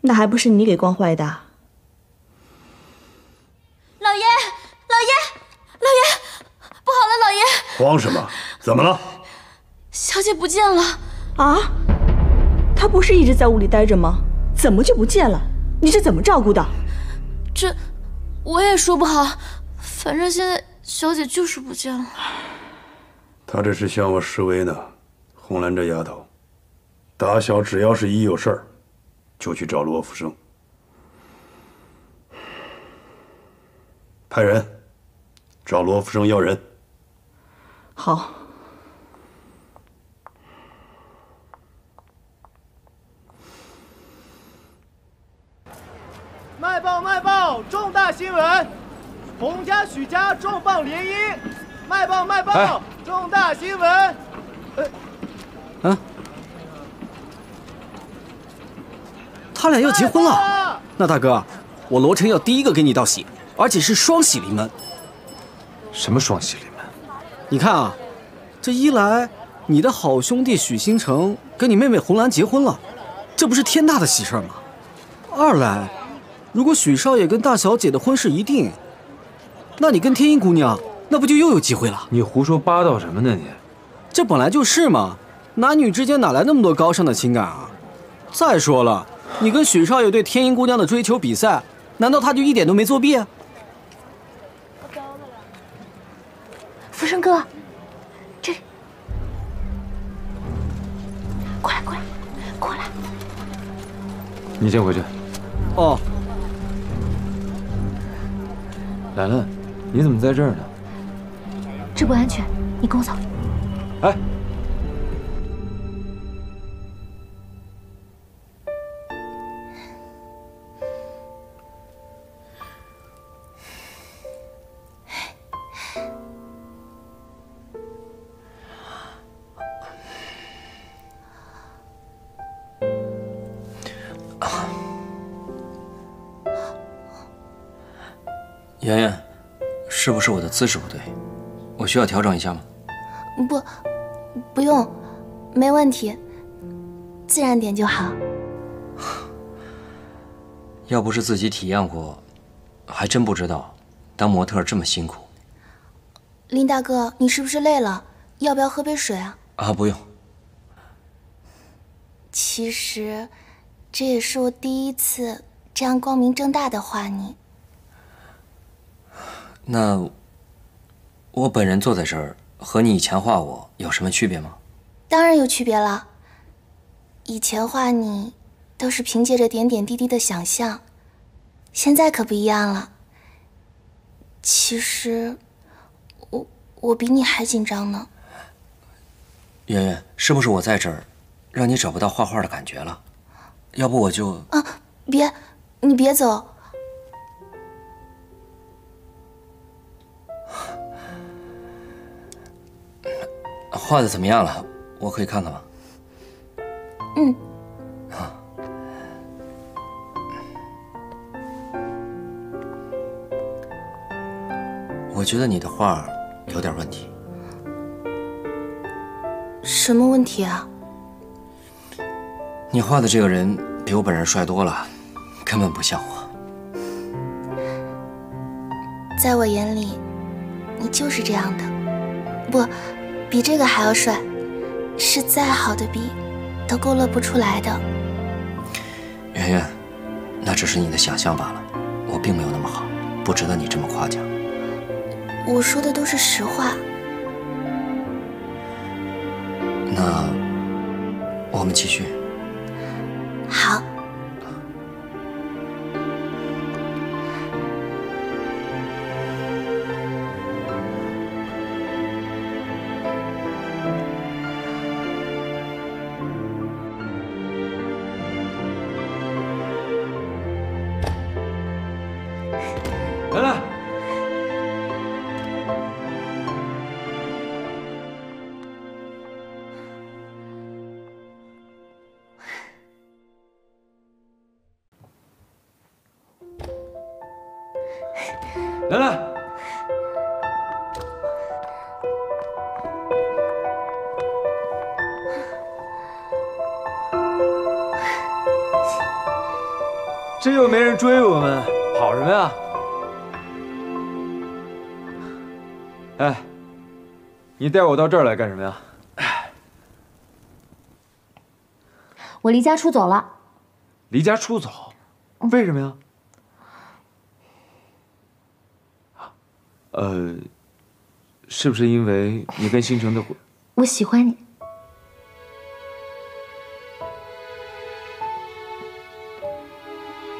那还不是你给惯坏的？老爷，老爷，老爷，不好了，老爷！慌什么？怎么了？不见了！啊？她不是一直在屋里待着吗？怎么就不见了？你是怎么照顾的？这我也说不好，反正现在小姐就是不见了。他这是向我示威呢。红兰这丫头，打小只要是一有事儿，就去找罗福生。派人找罗福生要人。好。卖报卖报！重大新闻！洪家许家重磅联姻！卖报卖报！重大新闻！呃，嗯，他俩要结婚了。那大哥，我罗成要第一个给你道喜，而且是双喜临门。什么双喜临门？你看啊，这一来，你的好兄弟许星城跟你妹妹红兰结婚了，这不是天大的喜事吗？二来，如果许少爷跟大小姐的婚事一定，那你跟天音姑娘，那不就又有机会了？你胡说八道什么呢你？这本来就是嘛，男女之间哪来那么多高尚的情感啊？再说了，你跟许少爷对天音姑娘的追求比赛，难道他就一点都没作弊？福生哥，这，过来过来过来，你先回去。哦，兰兰，你怎么在这儿呢？这不安全，你跟我走。哎，圆圆，是不是我的姿势不对？我需要调整一下吗？不，不用，没问题，自然点就好。要不是自己体验过，还真不知道当模特这么辛苦林大哥，你是不是累了？要不要喝杯水啊？啊！不用，其实，这也是我第一次这样光明正大的画你。那我本人坐在这儿，和你以前画我有什么区别吗？当然有区别了。以前画你都是凭借着点点滴滴的想象，现在可不一样了。其实，我我比你还紧张呢。圆圆，是不是我在这儿，让你找不到画画的感觉了？要不我就……啊，别，你别走。画的怎么样了？我可以看看吗？嗯。啊我觉得你的画有点问题。什么问题啊？你画的这个人比我本人帅多了，根本不像我。在我眼里，你就是这样的，不，比这个还要帅，是再好的笔都勾勒不出来的。圆圆，那只是你的想象罢了，我并没有那么好，不值得你这么夸奖。我说的都是实话。那我们继续。你带我到这儿来干什么呀？我离家出走了。离家出走？为什么呀？呃，是不是因为你跟星辰的婚？我喜欢你。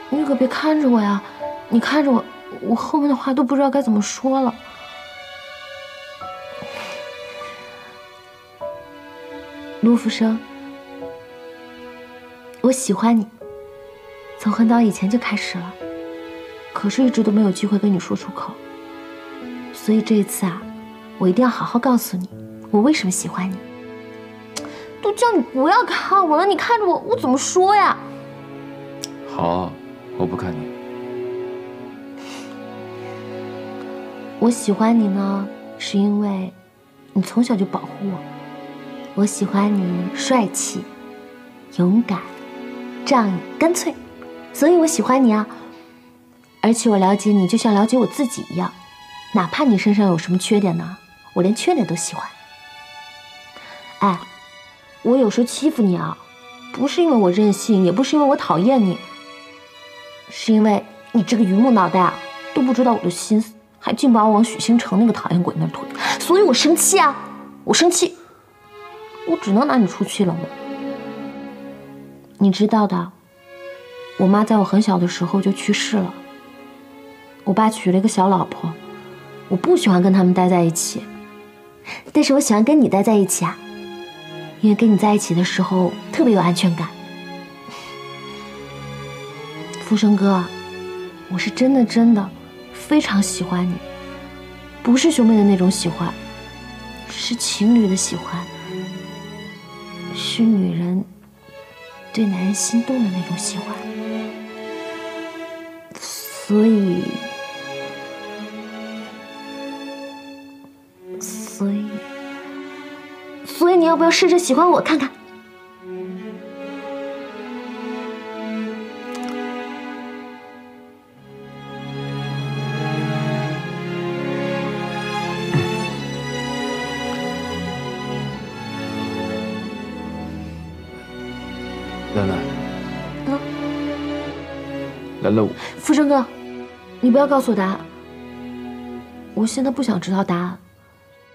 你可别看着我呀！你看着我，我后面的话都不知道该怎么说了。陆福生，我喜欢你，从很早以前就开始了，可是一直都没有机会跟你说出口。所以这一次啊，我一定要好好告诉你，我为什么喜欢你。都叫你不要看我了，你看着我，我怎么说呀？好，我不看你。我喜欢你呢，是因为你从小就保护我。我喜欢你帅气、勇敢、仗义、干脆，所以我喜欢你啊。而且我了解你，就像了解我自己一样。哪怕你身上有什么缺点呢，我连缺点都喜欢。哎，我有时候欺负你啊，不是因为我任性，也不是因为我讨厌你，是因为你这个榆木脑袋啊，都不知道我的心思，还净把我往许星城那个讨厌鬼那儿推，所以我生气啊，我生气，我只能拿你出气了。你知道的，我妈在我很小的时候就去世了，我爸娶了一个小老婆，我不喜欢跟他们待在一起，但是我喜欢跟你待在一起啊。因为跟你在一起的时候特别有安全感，富生哥，我是真的真的非常喜欢你，不是兄妹的那种喜欢，是情侣的喜欢，是女人对男人心动的那种喜欢，所以，所以。所以你要不要试着喜欢我看看？兰兰，福生哥，你不要告诉我答案，我现在不想知道答案，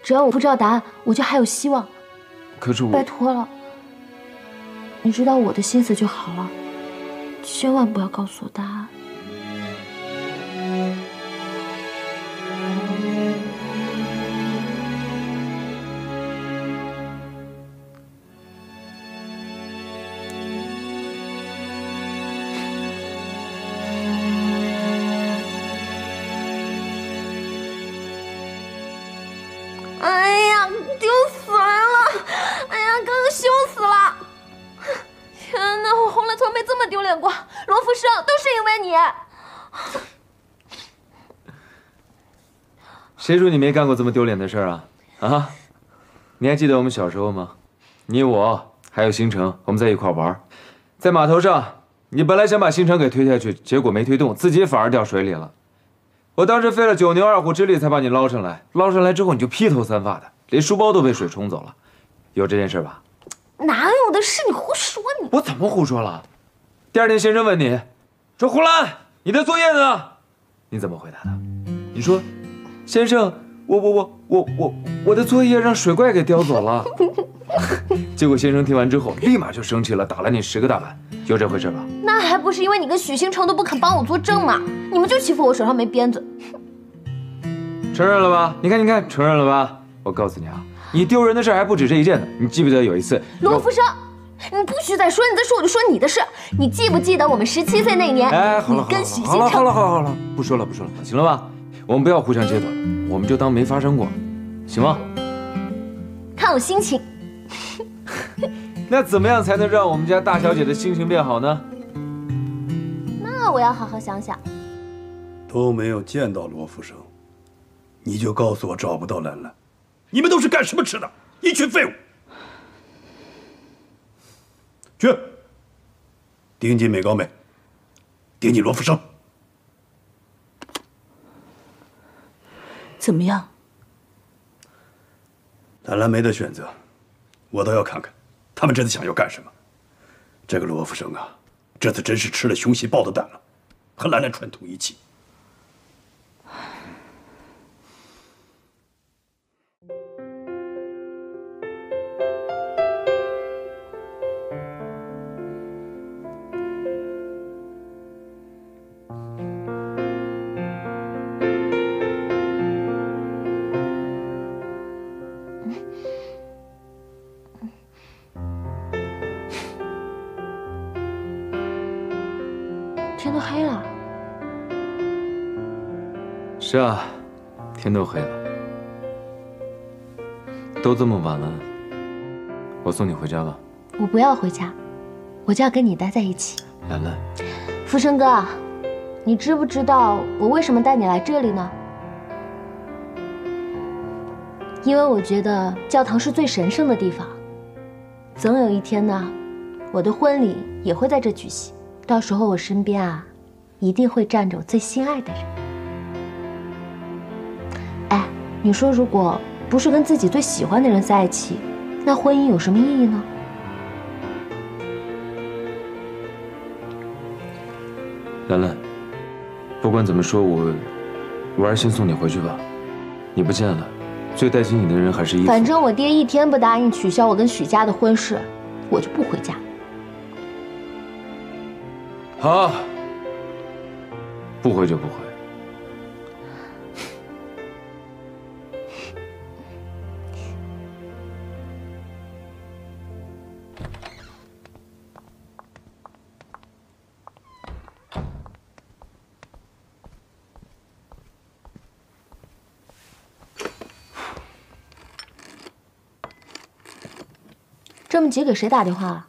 只要我不知道答案，我就还有希望。可是我拜托了，你知道我的心思就好了，千万不要告诉我答案。谁说你没干过这么丢脸的事儿啊？啊？你还记得我们小时候吗？你我还有星辰，我们在一块玩，在码头上，你本来想把星辰给推下去，结果没推动，自己反而掉水里了。我当时费了九牛二虎之力才把你捞上来，捞上来之后你就披头散发的，连书包都被水冲走了，有这件事吧？哪有的事？你胡说你！我怎么胡说了？第二天先生问你，说胡兰，你的作业呢？你怎么回答的？你说，先生，我我我我我我的作业让水怪给叼走了。结果先生听完之后立马就生气了，打了你十个大板，有这回事吧？那还不是因为你跟许星辰都不肯帮我作证吗？你们就欺负我手上没鞭子。承认了吧？你看你看，承认了吧？我告诉你啊，你丢人的事还不止这一件呢。你记不记得有一次？罗福生，你不许再说，你再说我就说你的事。你记不记得我们十七岁那年？哎，好了你跟许星好了好。了好了好了，不说了不说了，行了吧？我们不要互相揭短，我们就当没发生过，行吗？看我心情。那怎么样才能让我们家大小姐的心情变好呢？那我要好好想想。都没有见到罗福生，你就告诉我找不到兰兰，你们都是干什么吃的？一群废物！去，盯紧美高美，盯紧罗福生。怎么样？兰兰没得选择，我倒要看看，他们这次想要干什么。这个罗福生啊，这次真是吃了熊心豹的胆了，和兰兰串通一气。是啊，天都黑了，都这么晚了，我送你回家吧。我不要回家，我就要跟你待在一起。兰兰，福生哥，你知不知道我为什么带你来这里呢？因为我觉得教堂是最神圣的地方，总有一天呢，我的婚礼也会在这举行。到时候我身边啊，一定会站着我最心爱的人。你说如果不是跟自己最喜欢的人在一起，那婚姻有什么意义呢？兰兰，不管怎么说，我我还是先送你回去吧。你不见了，最担心你的人还是一。反正我爹一天不答应取消我跟许家的婚事，我就不回家。好，不回就不回。这么急给谁打电话啊？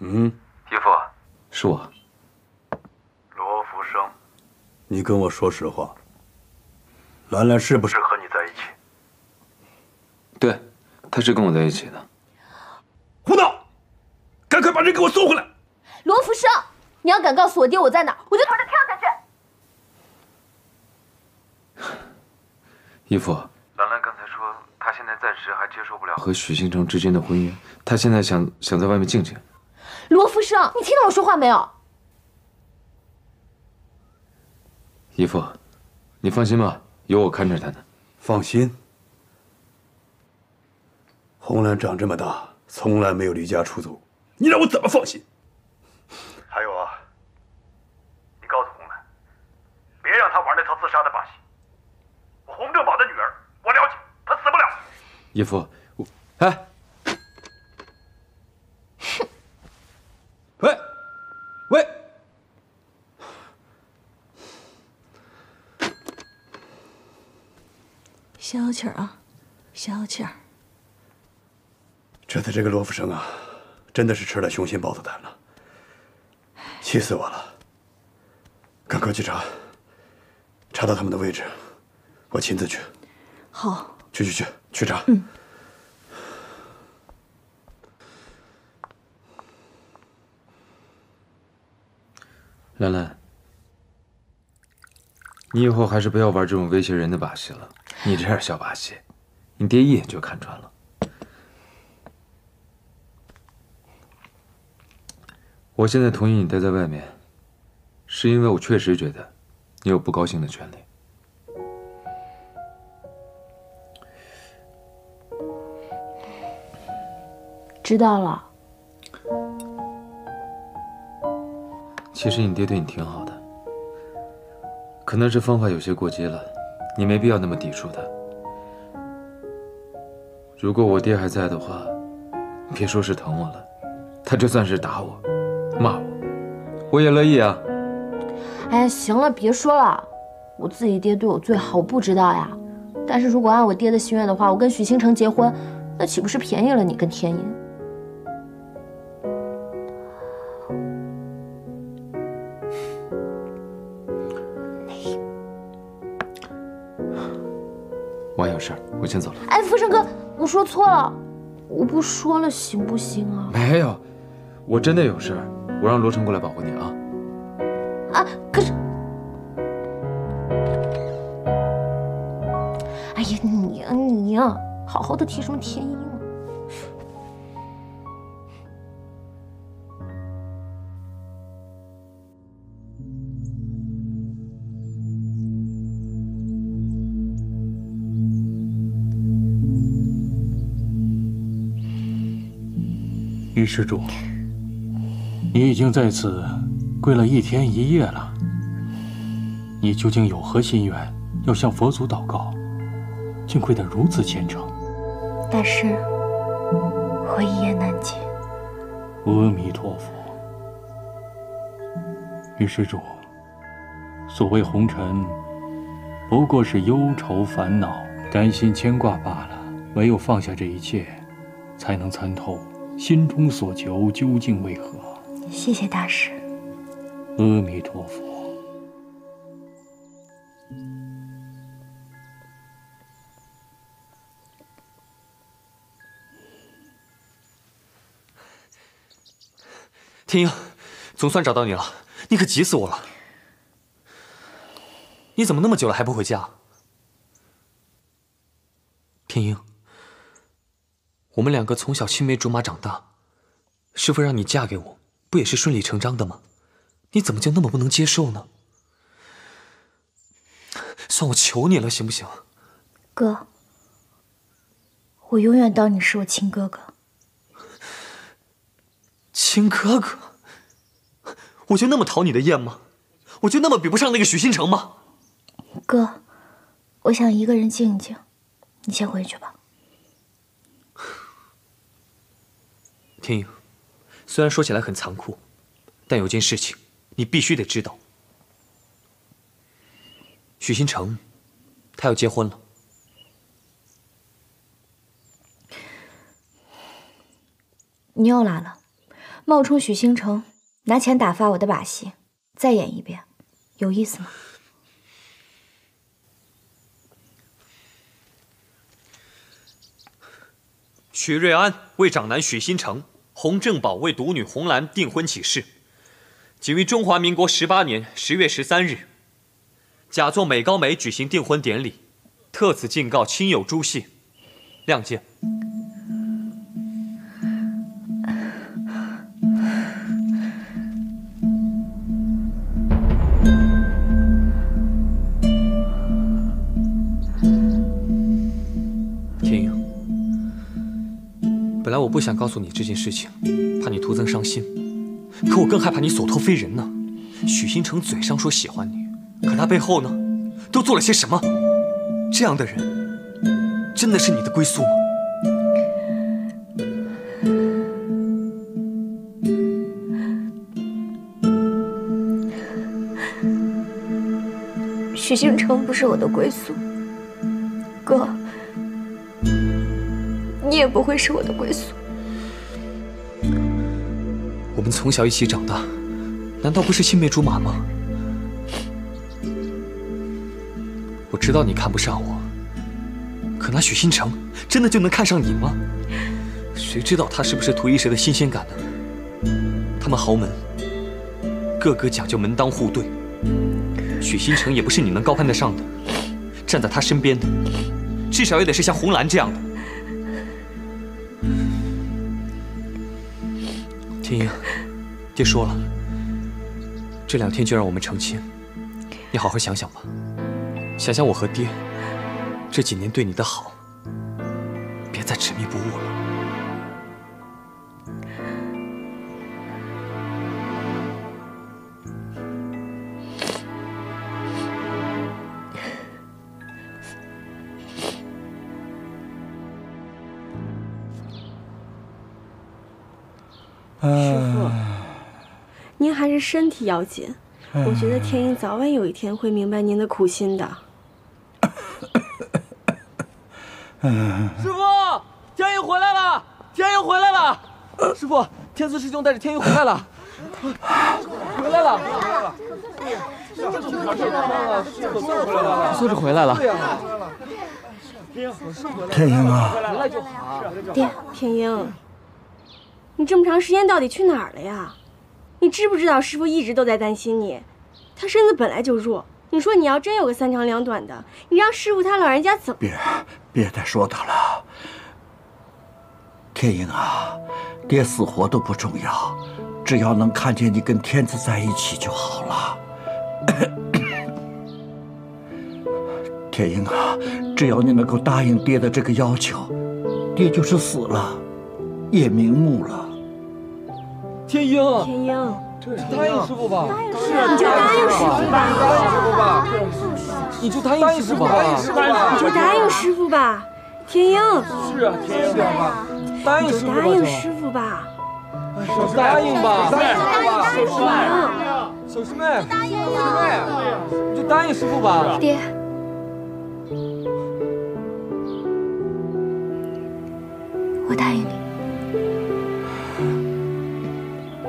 嗯，义父，是我。罗福生，你跟我说实话，兰兰是不是和你在一起？对，她是跟我在一起的。胡闹！赶快把人给我送回来！罗福生，你要敢告诉我爹我在哪，我就从这跳下去。义父，兰兰刚才说，她现在暂时还接受不了和许新城之间的婚姻，她现在想想在外面静静。罗福生，你听到我说话没有？义父，你放心吧，有我看着她呢。放心。红兰长这么大，从来没有离家出走，你让我怎么放心？还有啊，你告诉红兰，别让她玩那套自杀的把戏。我洪正宝的女儿，我了解，她死不了。义父，我哎，喂，喂，消气儿啊，消气儿。这次这个罗福生啊，真的是吃了雄心豹子胆了，气死我了！赶快去查，查到他们的位置，我亲自去。好，去去去，去查。嗯。兰兰，你以后还是不要玩这种威胁人的把戏了。你这点小把戏，你爹一眼就看穿了。我现在同意你待在外面，是因为我确实觉得你有不高兴的权利。知道了。其实你爹对你挺好的，可能是方法有些过激了，你没必要那么抵触他。如果我爹还在的话，别说是疼我了，他就算是打我、骂我，我也乐意啊。哎，行了，别说了，我自己爹对我最好，我不知道呀。但是如果按我爹的心愿的话，我跟许星城结婚，那岂不是便宜了你跟天音？先走了。哎，福生哥，我说错了，我不说了，行不行啊？没有，我真的有事，我让罗成过来保护你啊。啊，可是，哎呀，你呀你呀，好好的提什么天音于施主，你已经在此跪了一天一夜了。你究竟有何心愿，要向佛祖祷告，竟跪得如此虔诚？大师，我一言难尽。阿弥陀佛。于施主，所谓红尘，不过是忧愁烦恼、担心牵挂罢了。唯有放下这一切，才能参透。心中所求究竟为何？谢谢大师。阿弥陀佛。天鹰总算找到你了你可急死我了。你怎么那么久了还不回家？天鹰我们两个从小青梅竹马长大，师傅让你嫁给我，不也是顺理成章的吗？你怎么就那么不能接受呢？算我求你了，行不行？哥，我永远当你是我亲哥哥。亲哥哥，我就那么讨你的厌吗？我就那么比不上那个许新城吗？哥，我想一个人静一静，你先回去吧。天鹰，虽然说起来很残酷，但有件事情你必须得知道：许新城，他要结婚了。你又来了，冒充许星城，拿钱打发我的把戏，再演一遍，有意思吗？许瑞安为长男许新城，洪正宝为独女红兰订婚启事，仅于中华民国十八年十月十三日，假作美高梅举行订婚典礼，特此敬告亲友诸系，亮剑。我不想告诉你这件事情，怕你徒增伤心，可我更害怕你所托非人呢。许星城嘴上说喜欢你，可他背后呢，都做了些什么？这样的人，真的是你的归宿吗？许星城不是我的归宿，哥，也不会是我的归宿。我们从小一起长大，难道不是青梅竹马吗？我知道你看不上我，可那许新城真的就能看上你吗？谁知道他是不是图一时的新鲜感呢？他们豪门，个个讲究门当户对，许新城也不是你能高攀得上的。站在他身边的，至少也得是像红兰这样的。天鹰，爹说了，这两天就让我们成亲，你好好想想吧，想想我和爹这几年对你的好，别再执迷不悟了。您还是身体要紧。我觉得天英早晚有一天会明白您的苦心的。师傅，天英回来了！天英回来了！师傅，天赐师兄带着天英回来了，回来了！素质回来了。天鹰啊，回来就好。爹，天鹰，你这么长时间到底去哪儿了呀？你知不知道师傅一直都在担心你？他身子本来就弱，你说你要真有个三长两短的，你让师傅他老人家怎么？别别再说他了，天英啊，爹死活都不重要，只要能看见你跟天子在一起就好了。天英啊，只要你能够答应爹的这个要求，爹就是死了也瞑目了。天鹰，天鹰，答应师傅吧，是啊，你就答应师傅吧，答应师傅吧，你就答应师傅吧，你就答应师傅吧，天鹰。是啊，天鹰吧，答应师傅吧，答应师傅吧，答应吧，答应师傅吧，小师妹，小师妹，你就答应师傅吧，爹。我答应你。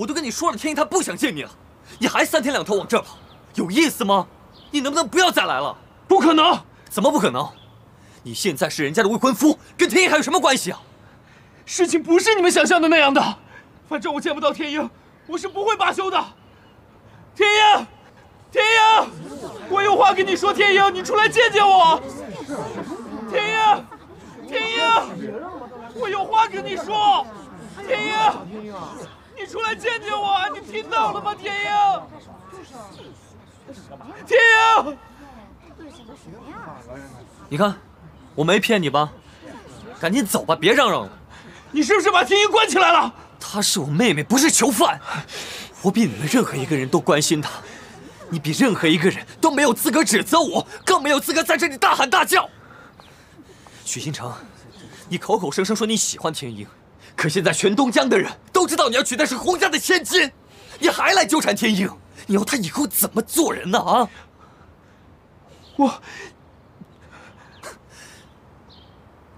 我都跟你说了，天一他不想见你了，你还三天两头往这跑，有意思吗？你能不能不要再来了？不可能！怎么不可能？你现在是人家的未婚夫，跟天一还有什么关系啊？事情不是你们想象的那样的。反正我见不到天鹰，我是不会罢休的。天鹰，天鹰，我有话跟你说，天鹰，你出来见见我。天鹰，天鹰，我有话跟你说，天鹰，你出来见见我，你听到了吗，天英？天英，你看，我没骗你吧？赶紧走吧，别嚷嚷了。你是不是把天英关起来了？她是我妹妹，不是囚犯。我比你们任何一个人都关心她，你比任何一个人都没有资格指责我，更没有资格在这里大喊大叫。许新成，你口口声声说你喜欢天鹰，可现在全东江的人都知道你要娶的是洪家的千金，你还来纠缠天鹰，你要她以后怎么做人呢？啊！我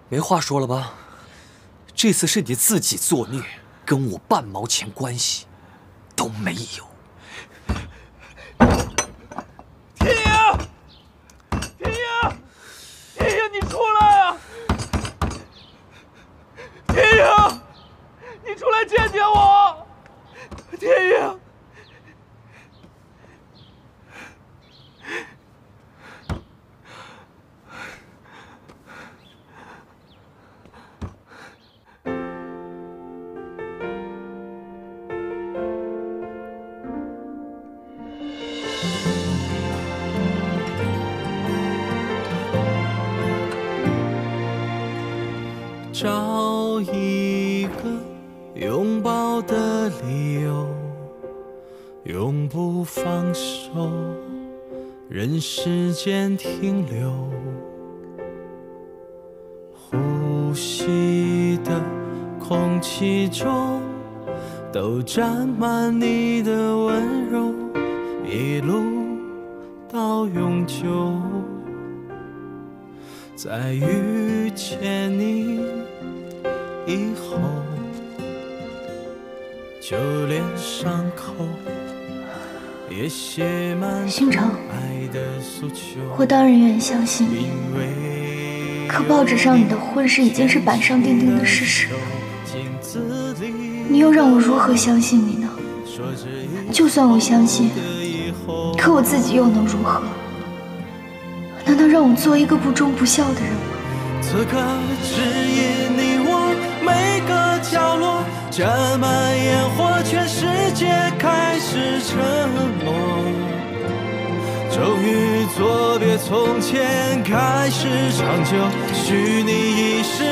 没话说了吧？这次是你自己作孽。跟我半毛钱关系都没有。都沾满你的温柔，一路到永久。在遇见你以后，就连伤口也写满爱的诉求。我当然愿意相信你，可报纸上你的婚事已经是板上钉钉的事实，你又让我如何相信你呢？就算我相信，可我自己又能如何？难道让我做一个不忠不孝的人吗？此刻只因你我每个角落，沾满烟火，全世界开始沉默。终于作别从前，开始长久。虚拟已是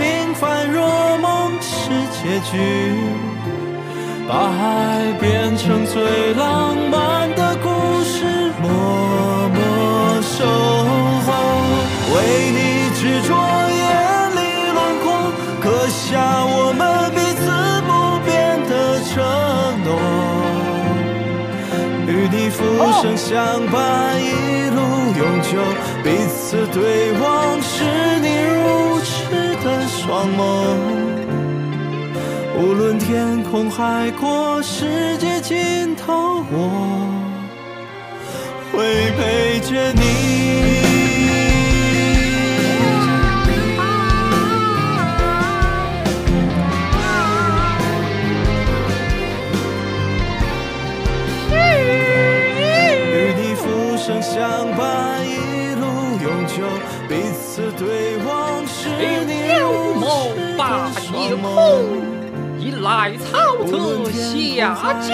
平凡若梦是结局，把爱变成最浪漫的故事，默默守候，为你执着眼里轮廓，刻下我们彼此不变的承诺。与你浮生相伴，一路永久，彼此对望是你如双眸。无论天空海阔，世界尽头，我会陪着你。如痴的双眸。一来草泽下世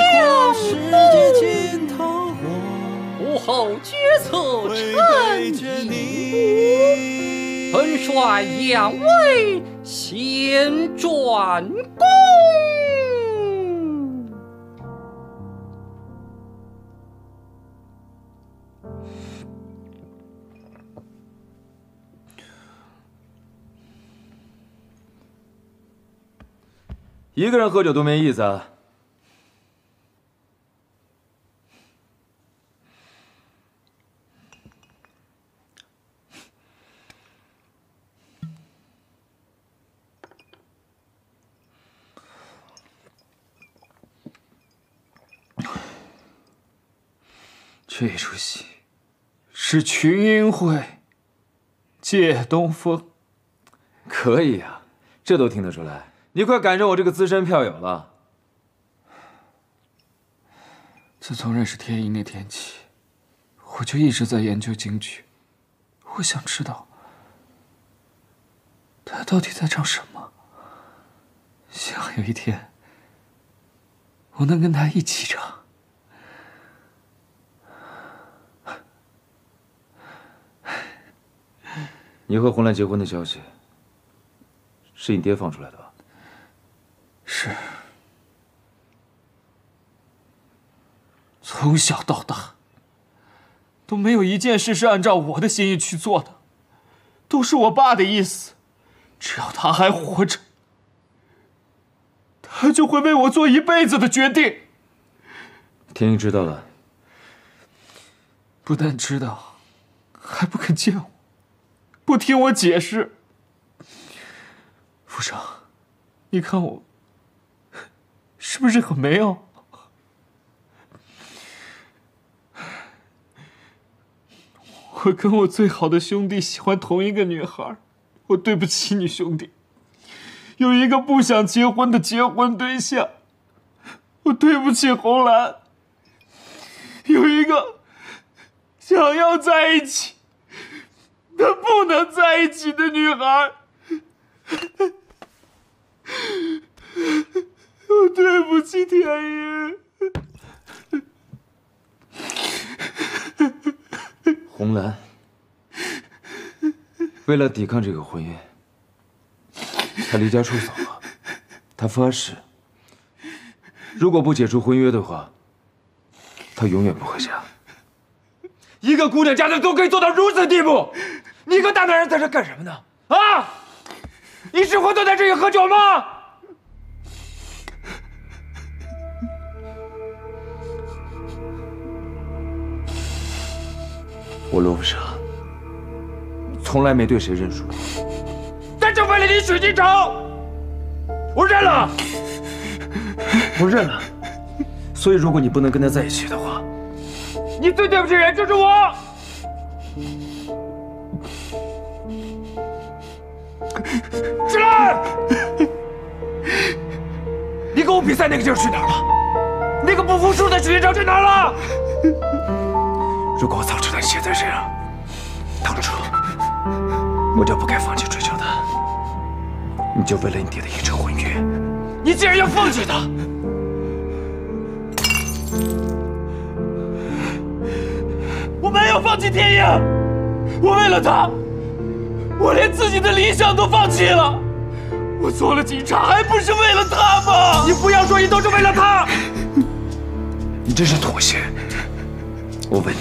江界尽头，午后决策臣你本帅杨威先转弓。一个人喝酒多没意思啊。这出戏是群英会借东风。可以啊这都听得出来。你快赶上我这个资深票友了。自从认识天一那天起，我就一直在研究京剧。我想知道他到底在唱什么。希望有一天我能跟他一起唱。你和红兰结婚的消息，是你爹放出来的吧？是。从小到大，都没有一件事是按照我的心意去做的，都是我爸的意思。只要他还活着，他就会为我做一辈子的决定。天一知道了，不但知道，还不肯见我。不听我解释，福生，你看我是不是很没有？我跟我最好的兄弟喜欢同一个女孩，我对不起你兄弟。有一个不想结婚的结婚对象，我对不起红兰。有一个想要在一起。但不能在一起的女孩，我对不起天一。红兰为了抵抗这个婚姻，她离家出走了。她发誓，如果不解除婚约的话，她永远不回家。一个姑娘家的都可以做到如此地步。你一个大男人在这干什么呢？啊！你只会坐在这里喝酒吗？我罗福生从来没对谁认输过，但就为了你许金城，我认了，我认了。所以，如果你不能跟他在一起的话，你最对不起人就是我。起来！你跟我比赛那个劲儿去哪儿了？那个不服输的许金城去哪儿了？如果我早知道你现在这样，当初我就不该放弃追求他。你就为了你爹的一纸婚约，你竟然要放弃他！我没有放弃天鹰，我为了他。我连自己的理想都放弃了，我做了警察还不是为了他吗？你不要说你都是为了他，你这是妥协。我问你，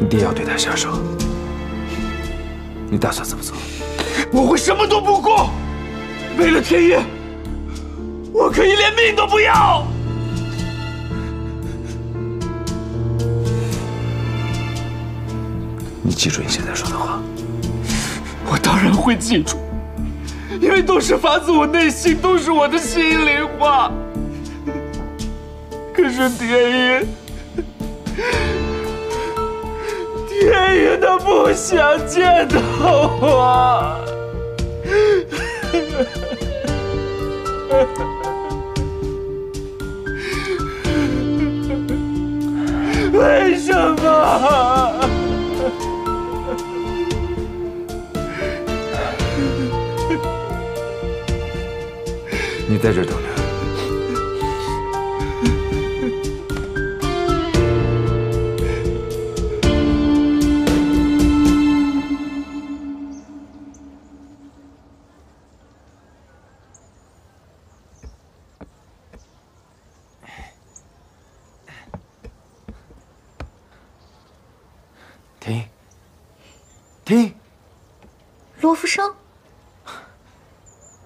你爹要对他下手，你打算怎么做？我会什么都不顾，为了天野，我可以连命都不要。你记住你现在说的话。我当然会记住，因为都是发自我内心，都是我的心里话。可是天野，爷爷他不想见到我，为什么？你在这等着。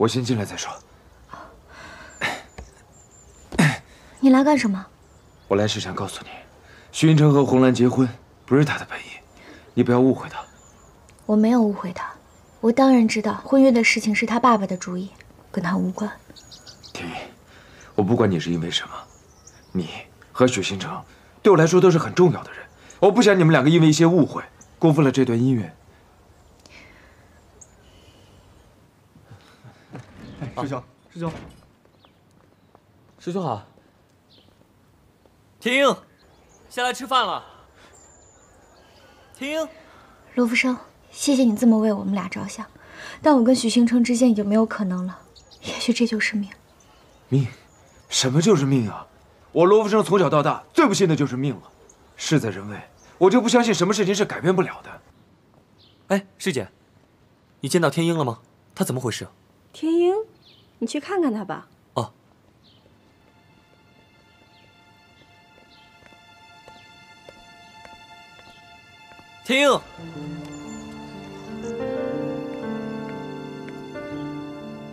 我先进来再说。你来干什么？我来是想告诉你，徐云成和红兰结婚不是他的本意，你不要误会他。我没有误会他，我当然知道婚约的事情是他爸爸的主意，跟他无关。天意，我不管你是因为什么，你和许新成对我来说都是很重要的人。我不想你们两个因为一些误会，辜负了这段姻缘。师兄，师兄，师兄好。天鹰，下来吃饭了。天鹰，罗福生，谢谢你这么为我们俩着想，但我跟许星辰之间已经没有可能了。也许这就是命。命？什么就是命啊？我罗福生从小到大最不信的就是命了。事在人为，我就不相信什么事情是改变不了的。哎，师姐，你见到天鹰了吗？他怎么回事？天鹰，你去看看他吧。哦。听。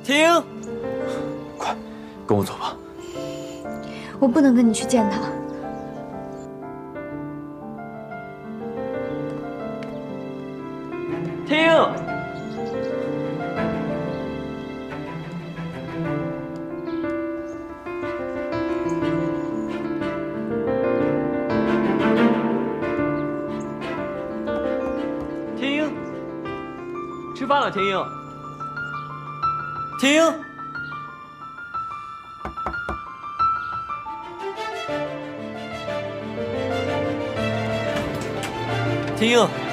停，快，跟我走吧。我不能跟你去见他。天天英，天英。天英。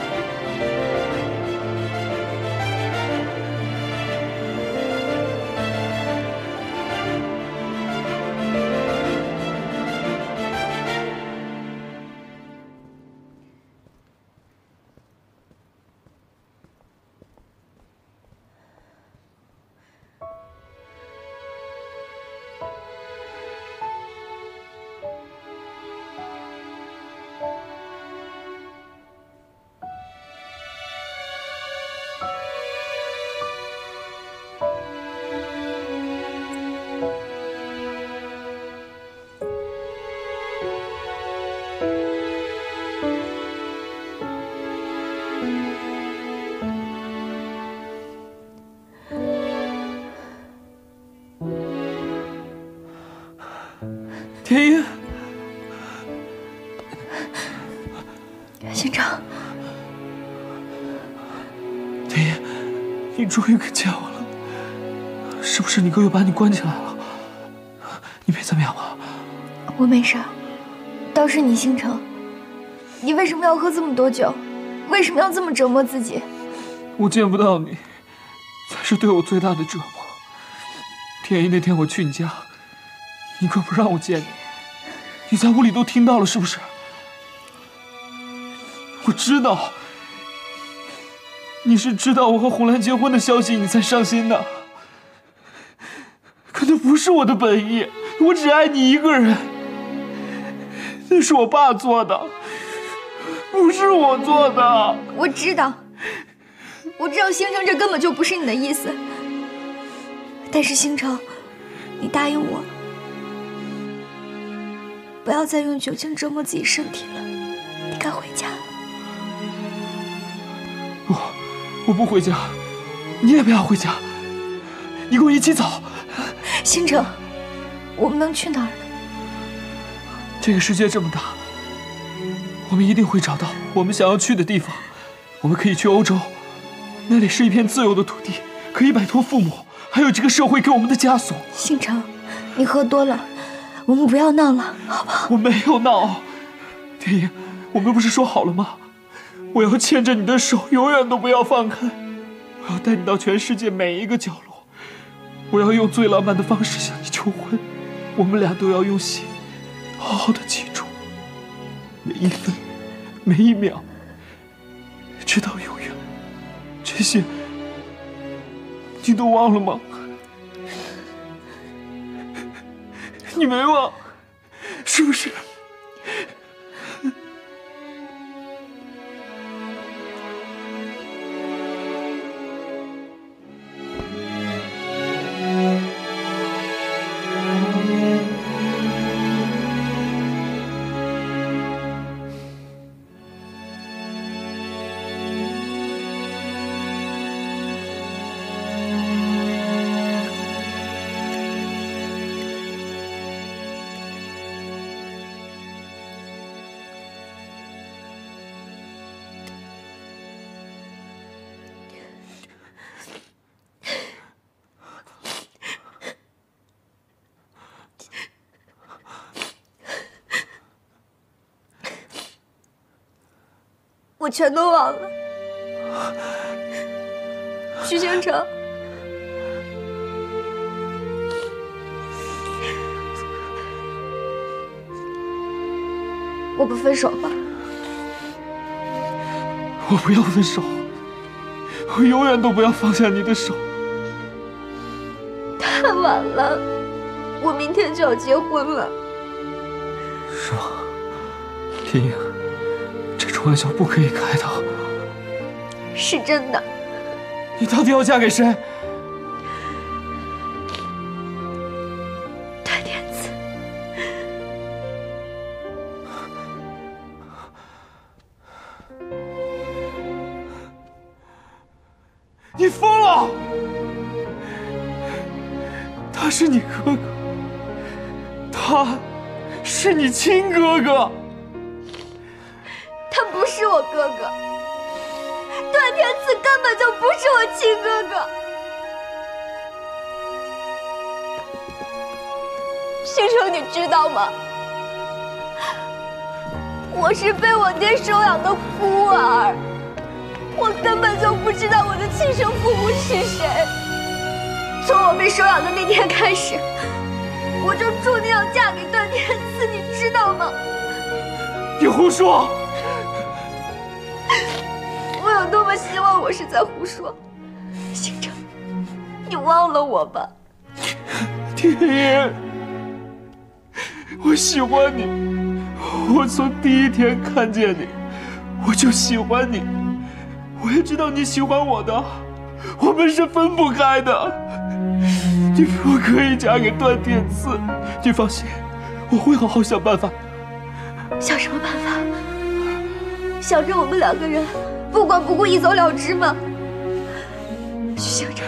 哥又把你关起来了？你没怎么样吧？我没事。倒是你，星辰，你为什么要喝这么多酒？为什么要这么折磨自己？我见不到你，才是对我最大的折磨。天一那天我去你家，你哥不让我见你，你在屋里都听到了是不是？我知道，你是知道我和红兰结婚的消息，你才伤心的。不是我的本意，我只爱你一个人。那是我爸做的，不是我做的。我知道，我知道，星辰，这根本就不是你的意思。但是星辰，你答应我，不要再用酒精折磨自己身体了。你该回家了。不，我不回家，你也不要回家。你跟我一起走。星辰，我们能去哪儿呢？这个世界这么大，我们一定会找到我们想要去的地方。我们可以去欧洲，那里是一片自由的土地，可以摆脱父母，还有这个社会给我们的枷锁。星辰，你喝多了，我们不要闹了，好不好？我没有闹，天影，我们不是说好了吗？我要牵着你的手，永远都不要放开。我要带你到全世界每一个角落，我要用最浪漫的方式向你求婚。我们俩都要用心。好好的记住每一分每一秒，直到永远。这些你都忘了吗？你没忘，是不是？我全都忘了。徐星辰，我们分手吧。我不要分手，我永远都不要放下你的手。太晚了，我明天就要结婚了。是吗？玩笑不可以开的。是真的。你到底要嫁给谁？知道吗？我是被我爹收养的孤儿，我根本就不知道我的亲生父母是谁。从我被收养的那天开始，我就注定要嫁给段天赐，你知道吗？你胡说！我有多么希望我是在胡说，星辰，你忘了我吧。天英，我喜欢你，我从第一天看见你，我就喜欢你，我也知道你喜欢我的，我们是分不开的。你不可以嫁给段天赐，你放心，我会好好想办法。想什么办法？想着我们两个人不管不顾一走了之吗？徐星辰，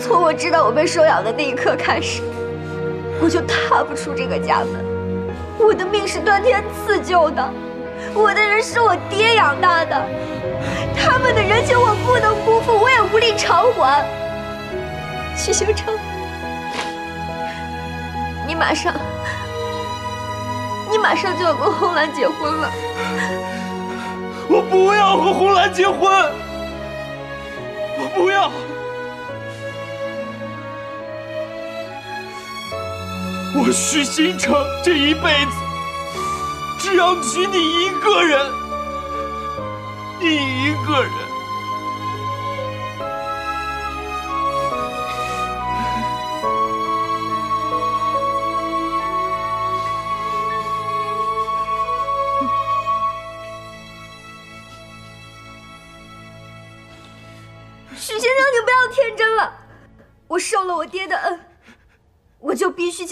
从我知道我被收养的那一刻开始，我就踏不出这个家门。我的命是段天赐救的，我的人是我爹养大的，他们的人情我不能辜负，我也无力偿还。徐星辰，你马上，你马上就要跟红兰结婚了。我不要和红兰结婚，我不要。我许新城这一辈子只要娶你一个人，你一个人。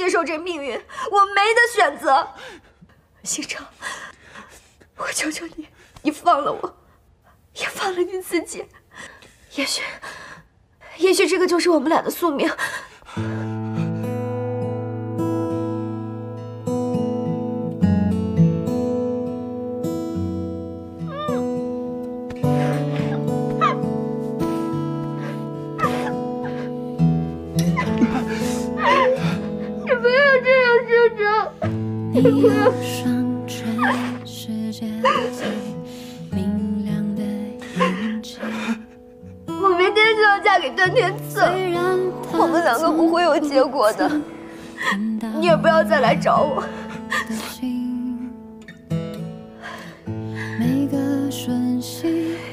接受这命运，我没得选择。星辰，我求求你，你放了我，也放了你自己。也许，也许这个就是我们俩的宿命。不会有结果的。你也不要再来找我。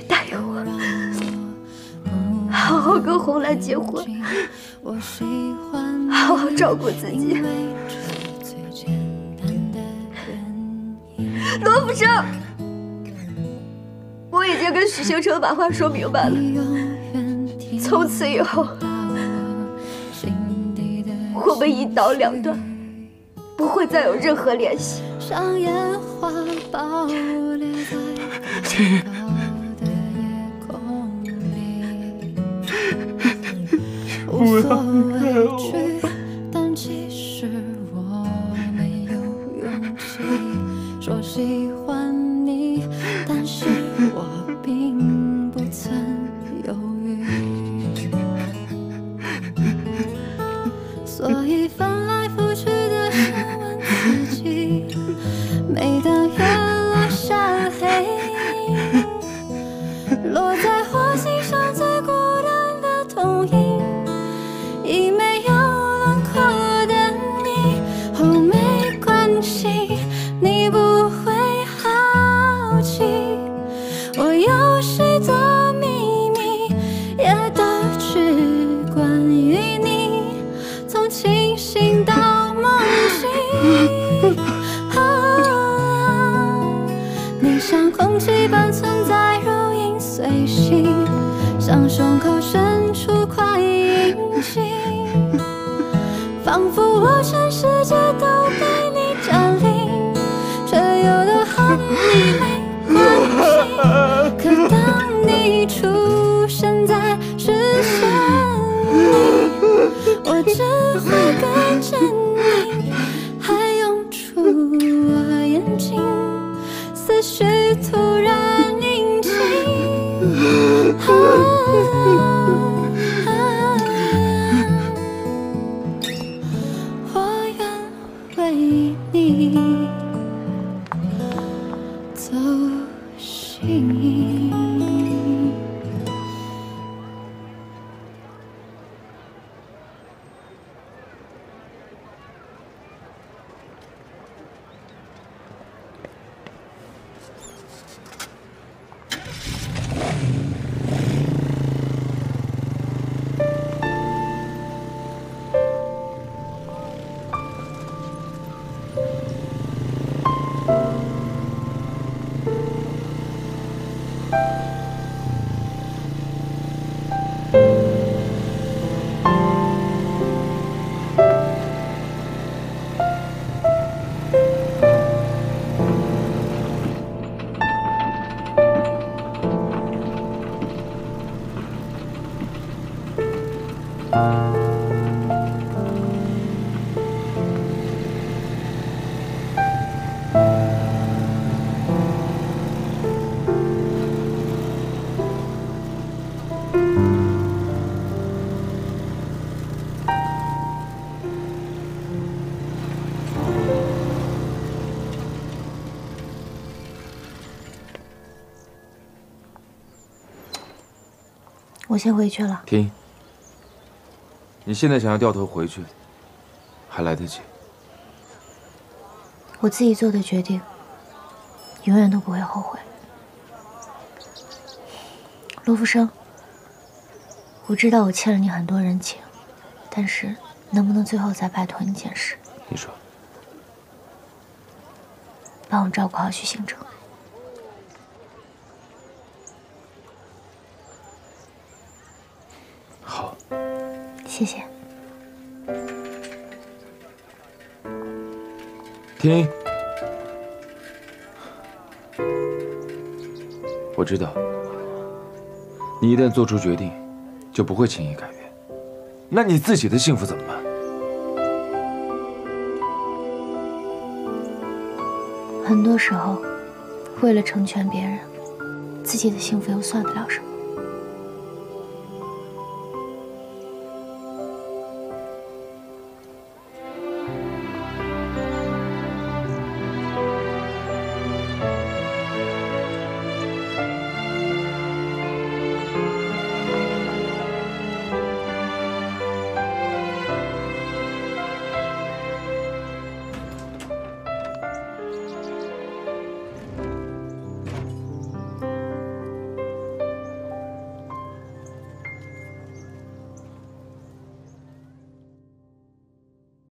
答应我，好好跟红兰结婚，好好照顾自己。罗福生，我已经跟许星辰把话说明白了，从此以后，我们一刀两断，不会再有任何联系。天不要离开我。但其实我没有勇气说喜仿佛我先回去了。停！你现在想要掉头回去，还来得及。我自己做的决定，永远都不会后悔。罗福生，我知道我欠了你很多人情，但是能不能最后再拜托你一件事？你说。帮我照顾好许星城。谢谢。听！我知道，你一旦做出决定，就不会轻易改变。那你自己的幸福怎么办？很多时候，为了成全别人，自己的幸福又算得了什么？